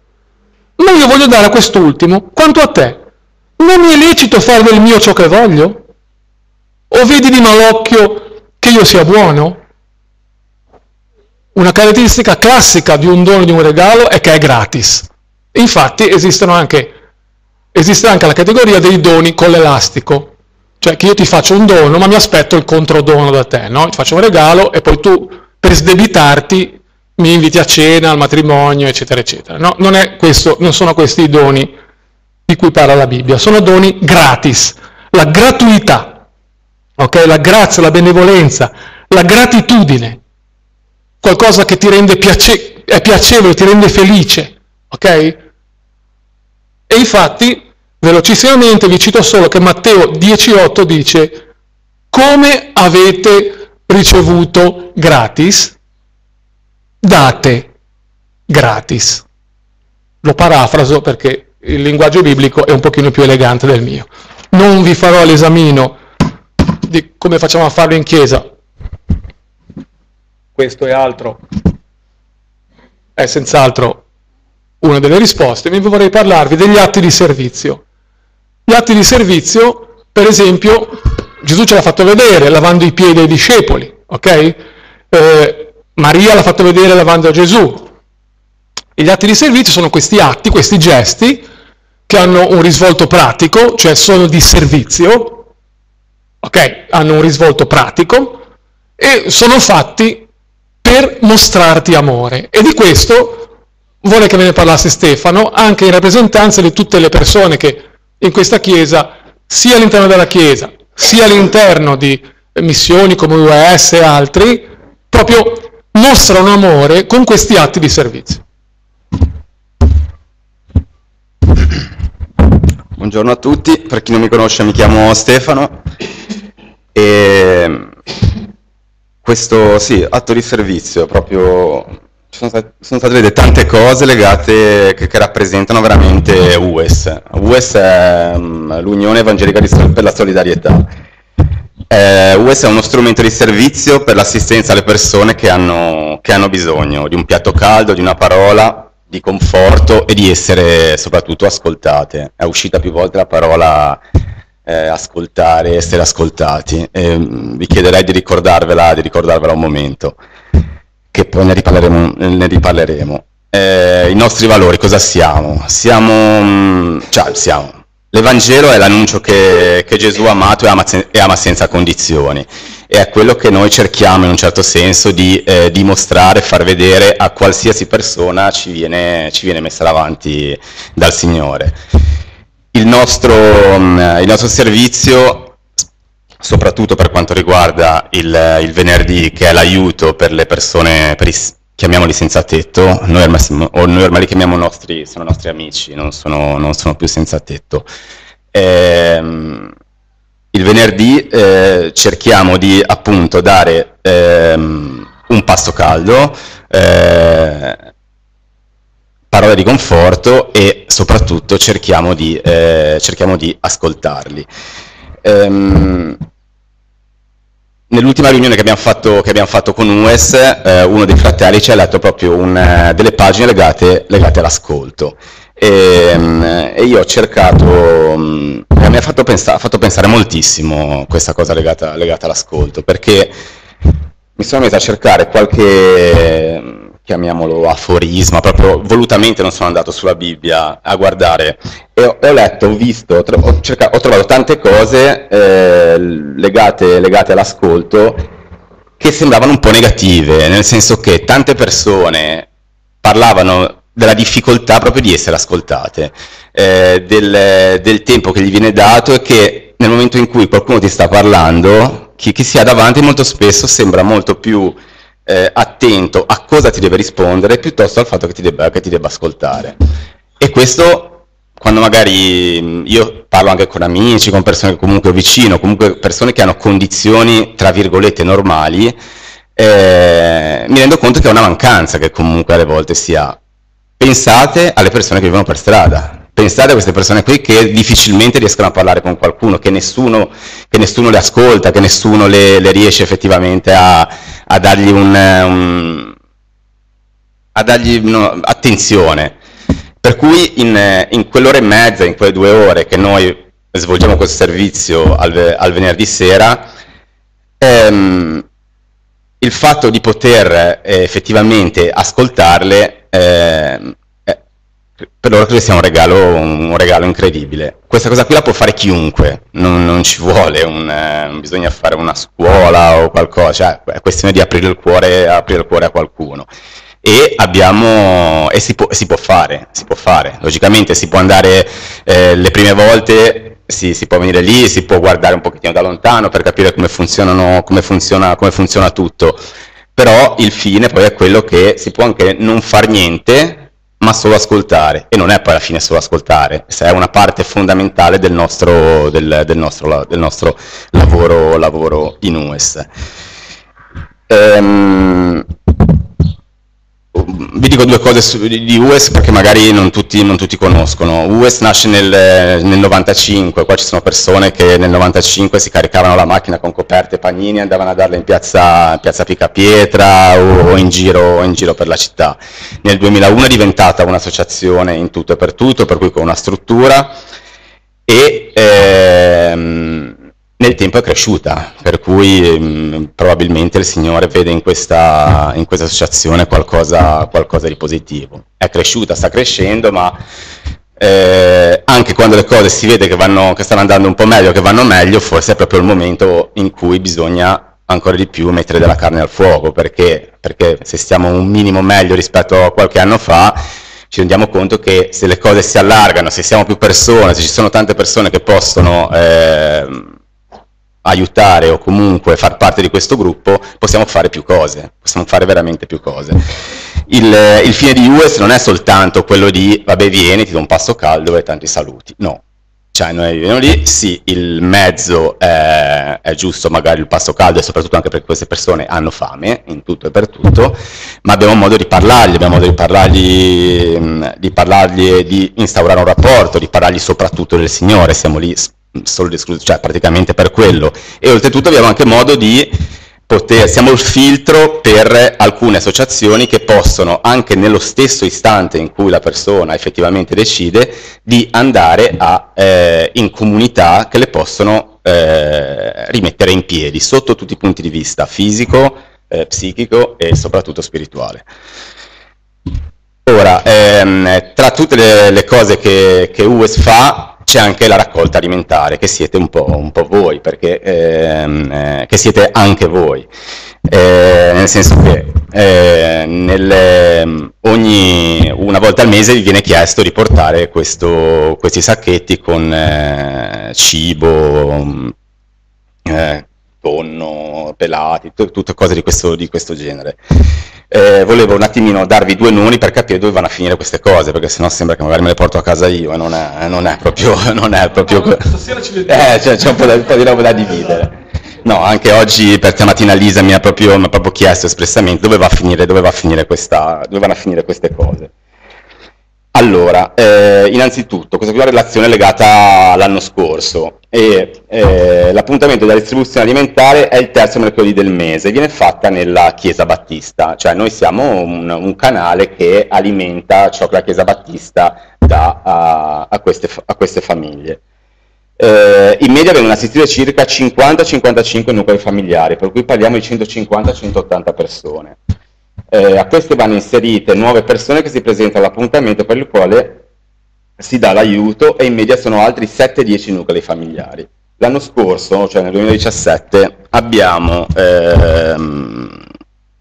Ma io voglio dare a quest'ultimo quanto a te. Non mi è lecito fare del mio ciò che voglio? O vedi di malocchio che io sia buono? Una caratteristica classica di un dono, di un regalo, è che è gratis. Infatti anche, esiste anche la categoria dei doni con l'elastico, cioè che io ti faccio un dono ma mi aspetto il controdono da te, no? ti faccio un regalo e poi tu per sdebitarti mi inviti a cena, al matrimonio, eccetera, eccetera. No, non, questo, non sono questi i doni di cui parla la Bibbia, sono doni gratis, la gratuità, ok? La grazia, la benevolenza, la gratitudine, qualcosa che ti rende piace- è piacevole, ti rende felice, ok? E infatti, velocissimamente vi cito solo che Matteo 10,8 dice come avete ricevuto gratis, date gratis. Lo parafraso perché il linguaggio biblico è un pochino più elegante del mio. Non vi farò l'esamino di come facciamo a farlo in chiesa. Questo è altro. È senz'altro una delle risposte. Mi vorrei parlarvi degli atti di servizio. Gli atti di servizio, per esempio, Gesù ce l'ha fatto vedere lavando i piedi ai discepoli, ok? Eh, Maria l'ha fatto vedere lavando a Gesù. E gli atti di servizio sono questi atti, questi gesti che hanno un risvolto pratico, cioè sono di servizio, ok? Hanno un risvolto pratico e sono fatti per mostrarti amore. E di questo vorrei che ve ne parlasse Stefano, anche in rappresentanza di tutte le persone che in questa Chiesa, sia all'interno della Chiesa, sia all'interno di missioni come UES e altri, proprio mostrano amore con questi atti di servizio. Buongiorno a tutti, per chi non mi conosce mi chiamo Stefano e questo sì, atto di servizio, proprio sono state, sono state vedere tante cose legate che, che rappresentano veramente UES. UES è um, l'Unione Evangelica per la Solidarietà. Eh, UES è uno strumento di servizio per l'assistenza alle persone che hanno, che hanno bisogno di un piatto caldo, di una parola, di conforto e di essere soprattutto ascoltate. È uscita più volte la parola eh, ascoltare, essere ascoltati. E, mm, vi chiederei di ricordarvela, di ricordarvela un momento, che poi ne riparleremo. Ne riparleremo. Eh, I nostri valori, cosa siamo? Siamo, mm, cioè, siamo. L'Evangelo è l'annuncio che, che Gesù ha amato e ama, e ama senza condizioni e è quello che noi cerchiamo in un certo senso di eh, dimostrare, far vedere a qualsiasi persona ci viene, ci viene messa davanti dal Signore. Il nostro, mm, il nostro servizio, soprattutto per quanto riguarda il, il, venerdì, che è l'aiuto per le persone, per i, chiamiamoli senza tetto, noi ormai, o noi ormai li chiamiamo nostri, sono nostri amici, non sono, non sono più senza tetto. Ehm, il venerdì eh, cerchiamo di appunto dare ehm, un pasto caldo, eh, parole di conforto e soprattutto cerchiamo di, eh, cerchiamo di ascoltarli. Ehm, Nell'ultima riunione che abbiamo fatto, che abbiamo fatto con UES, eh, uno dei fratelli ci ha letto proprio un, delle pagine legate, legate all'ascolto. E, ehm, e, io ho cercato, mm, mi ha fatto, pensa, fatto, pensare moltissimo questa cosa legata, legata all'ascolto, perché mi sono messo a cercare qualche, chiamiamolo aforisma, proprio volutamente non sono andato sulla Bibbia a guardare. E ho, ho letto, ho visto, ho, cercato, ho, trovato tante cose eh, legate, legate all'ascolto che sembravano un po' negative, nel senso che tante persone parlavano della difficoltà proprio di essere ascoltate, eh, del, del, tempo che gli viene dato e che nel momento in cui qualcuno ti sta parlando, chi, chi si ha davanti molto spesso sembra molto più eh, attento a cosa ti deve rispondere piuttosto al fatto che ti debba, che ti debba ascoltare. E questo quando magari io parlo anche con amici, con persone comunque vicino, comunque persone che hanno condizioni tra virgolette normali, eh, mi rendo conto che è una mancanza che comunque alle volte si ha pensate alle persone che vivono per strada, pensate a queste persone qui che difficilmente riescono a parlare con qualcuno, che nessuno, che nessuno le ascolta, che nessuno le, le riesce effettivamente a, a dargli, un, un, a dargli no, attenzione. Per cui in, in, quell'ora e mezza, in quelle due ore che noi svolgiamo questo servizio al, al venerdì sera, ehm, il fatto di poter eh, effettivamente ascoltarle eh, per loro credo sia un regalo, un regalo, incredibile. Questa cosa qui la può fare chiunque, non, non ci vuole, un, eh, bisogna fare una scuola o qualcosa, cioè è questione di aprire il cuore, aprire il cuore a qualcuno. e, abbiamo, e si, può, si, può, fare, si può fare, logicamente si può andare eh, le prime volte si, si, può venire lì, si può guardare un pochettino da lontano per capire come, come, funziona, come funziona tutto, però il fine poi è quello che si può anche non far niente, ma solo ascoltare, e non è poi alla fine solo ascoltare, è una parte fondamentale del nostro, del, del nostro, del nostro lavoro, lavoro, in US. Ehm, vi dico due cose su, di US perché magari non tutti, non tutti conoscono. US nasce nel, nel, 95, qua ci sono persone che nel 95 si caricavano la macchina con coperte e panini e andavano a darle in piazza, piazza Picapietra o, o, in giro, in giro per la città. Nel 2001 è diventata un'associazione in tutto e per tutto, per cui con una struttura e ehm, nel tempo è cresciuta, per cui mh, mm, probabilmente il Signore vede in questa, in questa associazione qualcosa, qualcosa, di positivo. È cresciuta, sta crescendo, ma eh, anche quando le cose si vede che, vanno, che stanno andando un po' meglio, che vanno meglio, forse è proprio il momento in cui bisogna ancora di più mettere della carne al fuoco, perché, perché se stiamo un minimo meglio rispetto a qualche anno fa, ci rendiamo conto che se le cose si allargano, se siamo più persone, se ci sono tante persone che possono... Eh, aiutare o comunque far parte di questo gruppo, possiamo fare più cose, possiamo fare veramente più cose. Il, il fine di US non è soltanto quello di, vabbè vieni, ti do un pasto caldo e tanti saluti, no. Cioè noi veniamo lì, sì, il mezzo è, è, giusto, magari il pasto caldo e soprattutto anche perché queste persone hanno fame in tutto e per tutto, ma abbiamo modo di parlargli, abbiamo modo di parlargli, di parlargli di instaurare un rapporto, di parlargli soprattutto del Signore, siamo lì solo di cioè praticamente per quello. E oltretutto abbiamo anche modo di poter, siamo il filtro per alcune associazioni che possono, anche nello stesso istante in cui la persona effettivamente decide, di andare a, eh, in comunità che le possono eh, rimettere in piedi sotto tutti i punti di vista, fisico, eh, psichico e soprattutto spirituale. Ora, ehm, tra tutte le, le cose che, che US fa, c'è anche la raccolta alimentare, che siete un po', un po voi, perché, ehm, eh, che siete anche voi. Eh, nel senso che eh, nelle, ogni, una volta al mese vi viene chiesto di portare questo, questi sacchetti con eh, cibo, eh, tonno, pelati, tutte cose di questo, di questo genere eh, volevo un attimino darvi due numeri per capire dove vanno a finire queste cose, perché sennò sembra che magari me le porto a casa io e non è, non è proprio... [LAUGHS] Non è proprio no, stasera ci vediamo. Eh, cioè, c'è un po', da, un po' di roba da dividere. No, anche oggi per stamattina Lisa mi ha proprio, mi ha proprio chiesto espressamente dove, va a finire, dove, va a finire questa, dove vanno a finire queste cose. Allora, eh, innanzitutto, questa qui è una relazione legata all'anno scorso e eh, l'appuntamento della distribuzione alimentare è il terzo mercoledì del mese, viene fatta nella Chiesa Battista, cioè noi siamo un, un canale che alimenta ciò che la Chiesa Battista dà a, a, queste, a queste, famiglie. Eh, in media vengono assistite circa 50-55 nuclei familiari, per cui parliamo di 150-180 persone eh, a queste vanno inserite nuove persone che si presentano all'appuntamento per il quale si dà l'aiuto e in media sono altri 7-10 nuclei familiari. L'anno scorso, cioè nel 2017, abbiamo, ehm,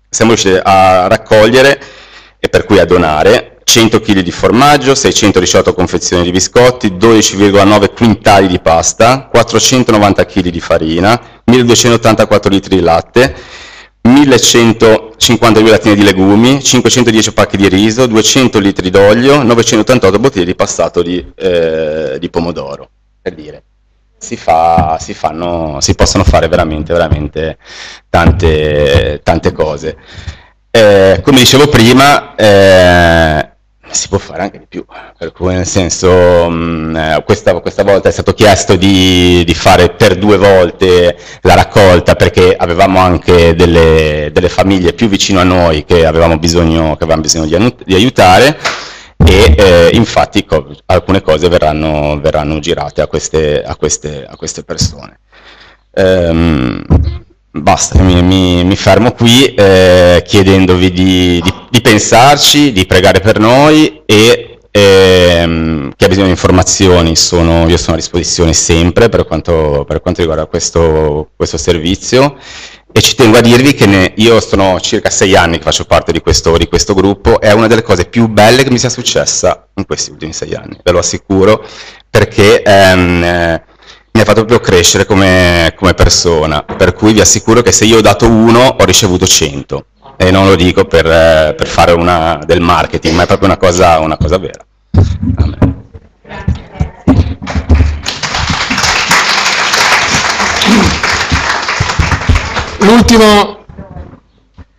siamo riusciti a raccogliere e per cui a donare 100 kg di formaggio, 618 confezioni di biscotti, 12,9 quintali di pasta, 490 kg di farina, 1284 litri di latte 1152 lattine di legumi, 510 pacchi di riso, 200 litri d'olio, 988 bottiglie di passato di, eh, di pomodoro, per dire. Si, fa, si, fanno, si, possono fare veramente, veramente tante, tante cose. Eh, come dicevo prima, eh, si può fare anche di più, per cui nel senso mh, mm, eh, questa, questa, volta è stato chiesto di, di, fare per due volte la raccolta perché avevamo anche delle, delle famiglie più vicino a noi che avevamo bisogno, che avevamo bisogno di, di aiutare e eh, infatti co alcune cose verranno, verranno girate a queste, a queste, a queste persone. Ehm, Basta, mi, mi, mi, fermo qui eh, chiedendovi di, di, di, pensarci, di pregare per noi e ehm, chi ha bisogno di informazioni sono, io sono a disposizione sempre per quanto, per quanto riguarda questo, questo servizio. E ci tengo a dirvi che ne, io sono circa sei anni che faccio parte di questo, di questo, gruppo, è una delle cose più belle che mi sia successa in questi ultimi sei anni, ve lo assicuro, perché ehm, eh, mi ha fatto proprio crescere come, come, persona, per cui vi assicuro che se io ho dato uno ho ricevuto cento, e non lo dico per, per fare una, del marketing, ma è proprio una cosa, una cosa vera. Amen.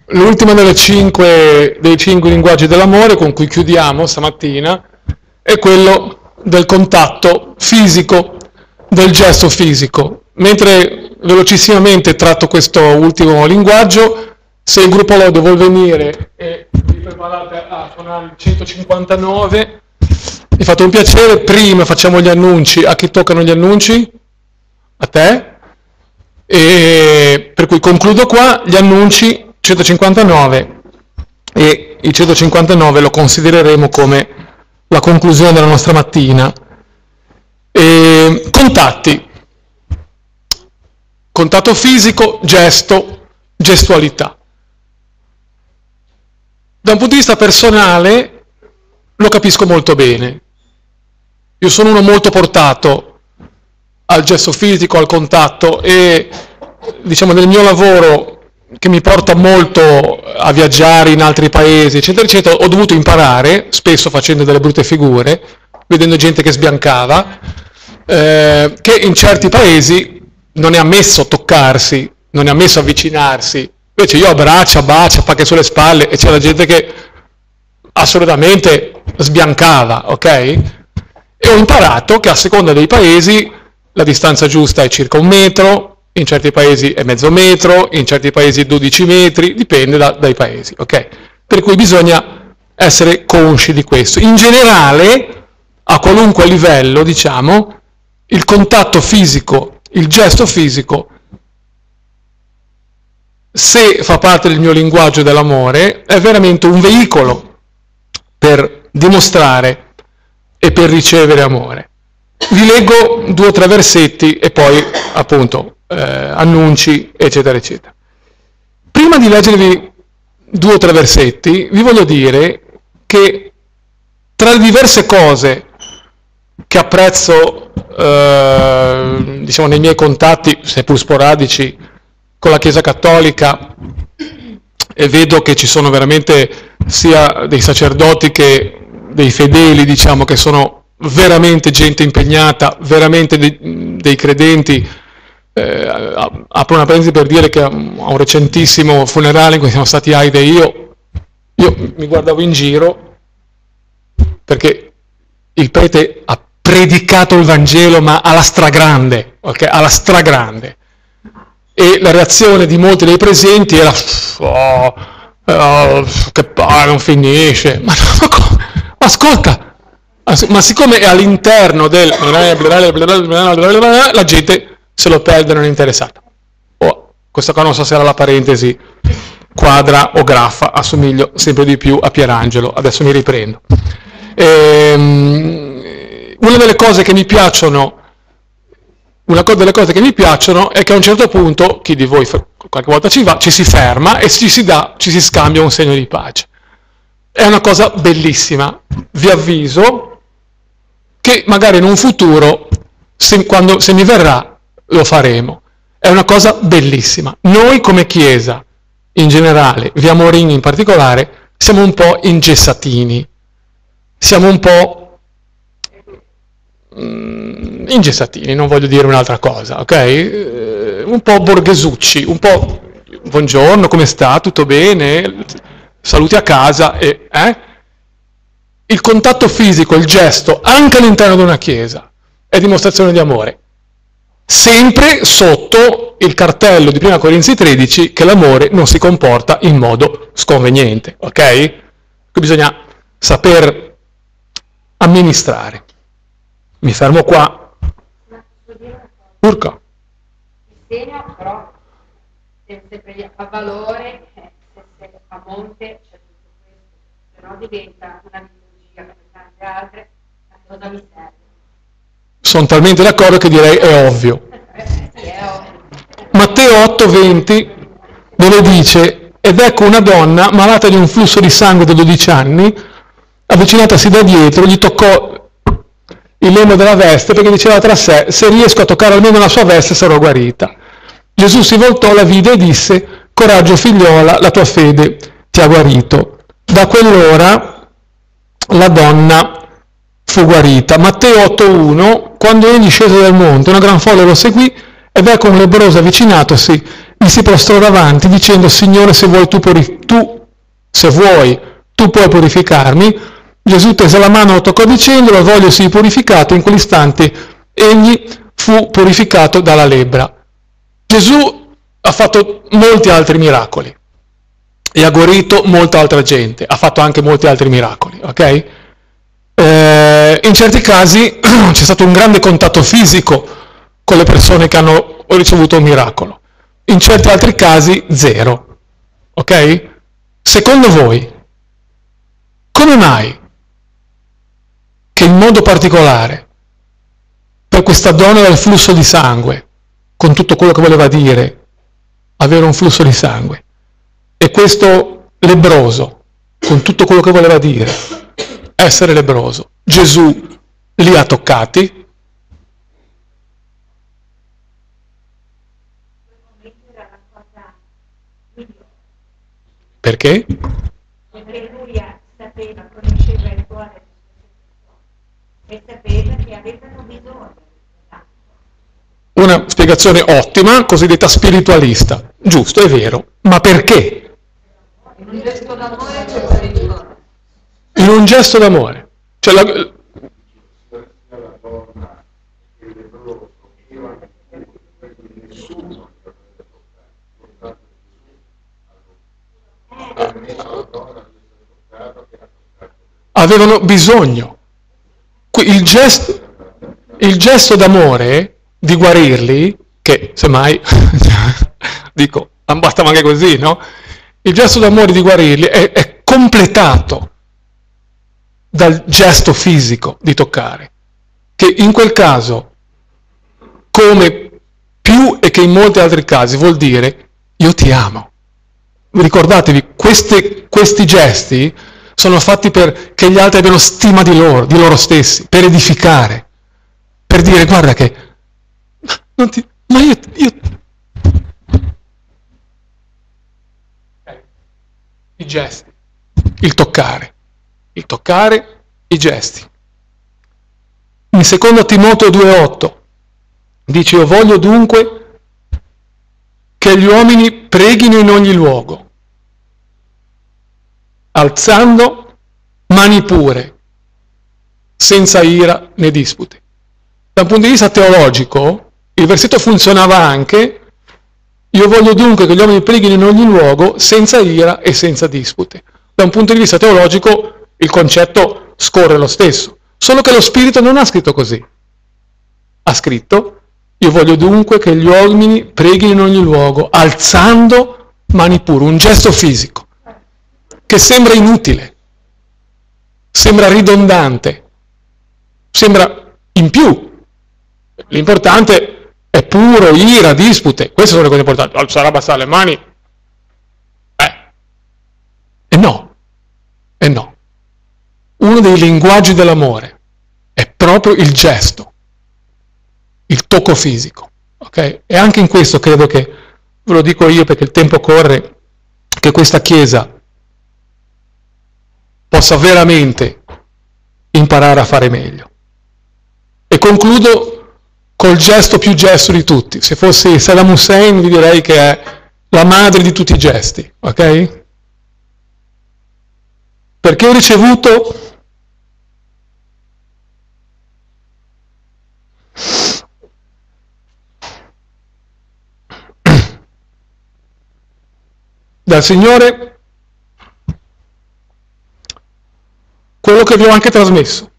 L'ultimo dei cinque linguaggi dell'amore con cui chiudiamo stamattina è quello del contatto fisico, del gesto fisico. Mentre velocissimamente tratto questo ultimo linguaggio, se il gruppo Lode vuol venire e vi preparate a suonare il 159, mi fate un piacere, prima facciamo gli annunci. A chi toccano gli annunci? A te? E per cui concludo qua gli annunci 159 e il 159 lo considereremo come la conclusione della nostra mattina. E contatti, contatto fisico, gesto, gestualità. Da un punto di vista personale lo capisco molto bene. Io sono uno molto portato al gesto fisico, al contatto e diciamo nel mio lavoro che mi porta molto a viaggiare in altri paesi, eccetera, eccetera, ho dovuto imparare, spesso facendo delle brutte figure, vedendo gente che sbiancava, eh, che in certi paesi non è ammesso toccarsi, non è ammesso avvicinarsi. Invece io abbraccia, bacia, pacche sulle spalle e c'era gente che assolutamente sbiancava, ok? E ho imparato che a seconda dei paesi la distanza giusta è circa un metro, in certi paesi è mezzo metro, in certi paesi 12 metri, dipende da, dai paesi, ok? Per cui bisogna essere consci di questo. In generale, a qualunque livello, diciamo, il contatto fisico, il gesto fisico, se fa parte del mio linguaggio dell'amore, è veramente un veicolo per dimostrare e per ricevere amore. Vi leggo due o tre versetti e poi appunto eh, annunci, eccetera, eccetera. Prima di leggervi due o tre versetti, vi voglio dire che tra le diverse cose che apprezzo eh, diciamo, nei miei contatti, seppur sporadici, con la Chiesa Cattolica, e vedo che ci sono veramente sia dei sacerdoti che dei fedeli, diciamo, che sono veramente gente impegnata, veramente dei, dei credenti. Eh, apro una parentesi per dire che a un recentissimo funerale in cui siamo stati Aide e io, io mi guardavo in giro perché il prete ha predicato il Vangelo ma alla stragrande, ok? Alla stragrande. E la reazione di molti dei presenti era oh, oh, che palle, non finisce. Ma, ma, ma ascolta, ma siccome è all'interno del... la gente se lo perde non è interessata. Oh, questa qua non so se era la parentesi quadra o graffa, assomiglio sempre di più a Pierangelo, adesso mi riprendo. Ehm, una delle cose che mi piacciono, una delle cose che mi piacciono è che a un certo punto, chi di voi qualche volta ci va, ci si ferma e ci si, dà, ci si scambia un segno di pace. È una cosa bellissima. Vi avviso, che magari in un futuro, se, quando, se mi verrà, lo faremo. È una cosa bellissima. Noi come Chiesa, in generale, via Morini in particolare, siamo un po' ingessatini, siamo un po' mm, ingessatini, non voglio dire un'altra cosa, ok? Eh, un po' borghesucci, un po' buongiorno, come sta? Tutto bene? Saluti a casa e... Eh? il contatto fisico, il gesto, anche all'interno di una chiesa, è dimostrazione di amore. Sempre sotto il cartello di 1 Corinzi 13 che l'amore non si comporta in modo sconveniente, ok? Qui bisogna saper amministrare. Mi fermo qua. Urca. Il segno però deve sempre a valore, eh, se a monte c'è tutto questo, no diventa una altre, a cosa mi serve? Sono talmente d'accordo che direi è ovvio. [LAUGHS] Matteo 8, 20. dove dice, ed ecco una donna malata di un flusso di sangue da 12 anni, avvicinatasi da dietro, gli toccò il lembo della veste perché diceva tra sé, se riesco a toccare almeno la sua veste sarò guarita. Gesù si voltò, la vide e disse, coraggio figliola, la tua fede ti ha guarito. Da quell'ora la donna fu guarita. Matteo 8.1, quando egli scese dal monte, una gran folla lo seguì ed ecco un lebroso avvicinatosi, gli si prostrò davanti dicendo, Signore, se vuoi tu, tu se vuoi, tu puoi purificarmi. Gesù tese la mano, lo toccò dicendolo, voglio sii purificato. In quell'istante egli fu purificato dalla lebbra. Gesù ha fatto molti altri miracoli e ha guarito molta altra gente, ha fatto anche molti altri miracoli, ok? Eh, in certi casi [CLEARS THROAT] c'è stato un grande contatto fisico con le persone che hanno ricevuto un miracolo, in certi altri casi zero, ok? Secondo voi, come mai che in modo particolare per questa donna del flusso di sangue, con tutto quello che voleva dire avere un flusso di sangue, e questo lebroso, con tutto quello che voleva dire essere lebroso, Gesù li ha toccati? Perché? Perché lui sapeva, conosceva il cuore e sapeva che avevano bisogno. Una spiegazione ottima, cosiddetta spiritualista. Giusto, è vero. Ma perché? In un gesto d'amore c'è spirituale. In un gesto d'amore. Cioè la... Avevano bisogno il gesto, il gesto d'amore di guarirli, che semmai, [LAUGHS] dico, bastava anche così, no? Il gesto d'amore di guarirli è, è completato dal gesto fisico di toccare, che in quel caso, come più e che in molti altri casi, vuol dire io ti amo. Ricordatevi, queste, questi gesti sono fatti perché gli altri abbiano stima di loro, di loro stessi, per edificare, per dire guarda che, ma, ti, ma io, io... I gesti, il toccare, il toccare, i gesti. In secondo Timoteo 2,8 dice io voglio dunque che gli uomini preghino in ogni luogo alzando mani pure, senza ira né dispute. Da un punto di vista teologico, il versetto funzionava anche, io voglio dunque che gli uomini preghino in ogni luogo senza ira e senza dispute. Da un punto di vista teologico il concetto scorre lo stesso, solo che lo Spirito non ha scritto così. Ha scritto, io voglio dunque che gli uomini preghino in ogni luogo, alzando mani pure, un gesto fisico che sembra inutile, sembra ridondante, sembra in più. L'importante è puro, ira, dispute, queste sono le cose importanti. Alzare abbassare le mani? Eh. E no, e no. Uno dei linguaggi dell'amore è proprio il gesto, il tocco fisico. Okay? E anche in questo credo che, ve lo dico io perché il tempo corre, che questa Chiesa possa veramente imparare a fare meglio. E concludo col gesto più gesto di tutti. Se fossi Saddam Hussein vi direi che è la madre di tutti i gesti, ok? Perché ho ricevuto dal Signore quello che vi ho anche trasmesso.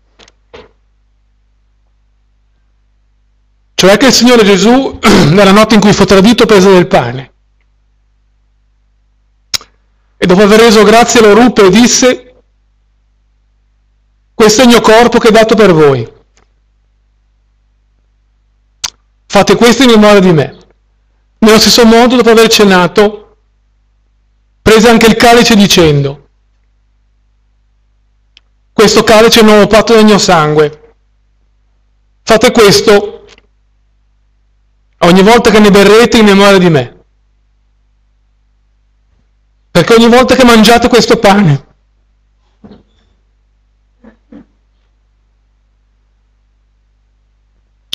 Cioè che il Signore Gesù, [CLEARS THROAT] nella notte in cui fu tradito, prese del pane. E dopo aver reso grazie lo ruppe e disse, questo è il mio corpo che è dato per voi. Fate questo in memoria di me. Nello stesso modo, dopo aver cenato, prese anche il calice dicendo, questo calice è il nuovo patto del mio sangue. Fate questo ogni volta che ne berrete in memoria di me. Perché ogni volta che mangiate questo pane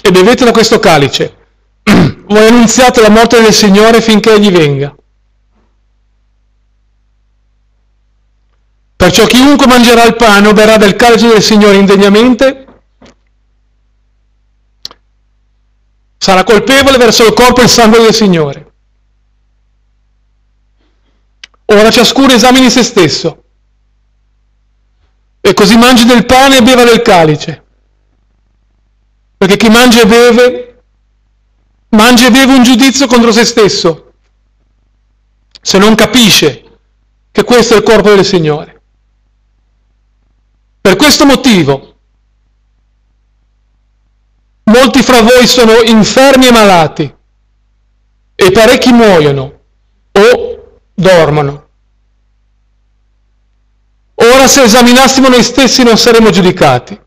e bevete da questo calice, [CLEARS THROAT] voi annunziate la morte del Signore finché egli venga. Perciò chiunque mangerà il pane o berrà del calice del Signore indegnamente sarà colpevole verso il corpo e il sangue del Signore. Ora ciascuno esamini se stesso e così mangi del pane e beva del calice. Perché chi mangia e beve, mangia e beve un giudizio contro se stesso, se non capisce che questo è il corpo del Signore. Per questo motivo, molti fra voi sono infermi e malati e parecchi muoiono o dormono. Ora se esaminassimo noi stessi non saremmo giudicati,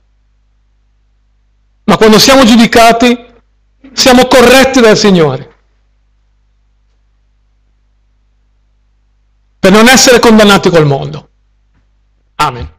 ma quando siamo giudicati siamo corretti dal Signore. Per non essere condannati col mondo. Amen.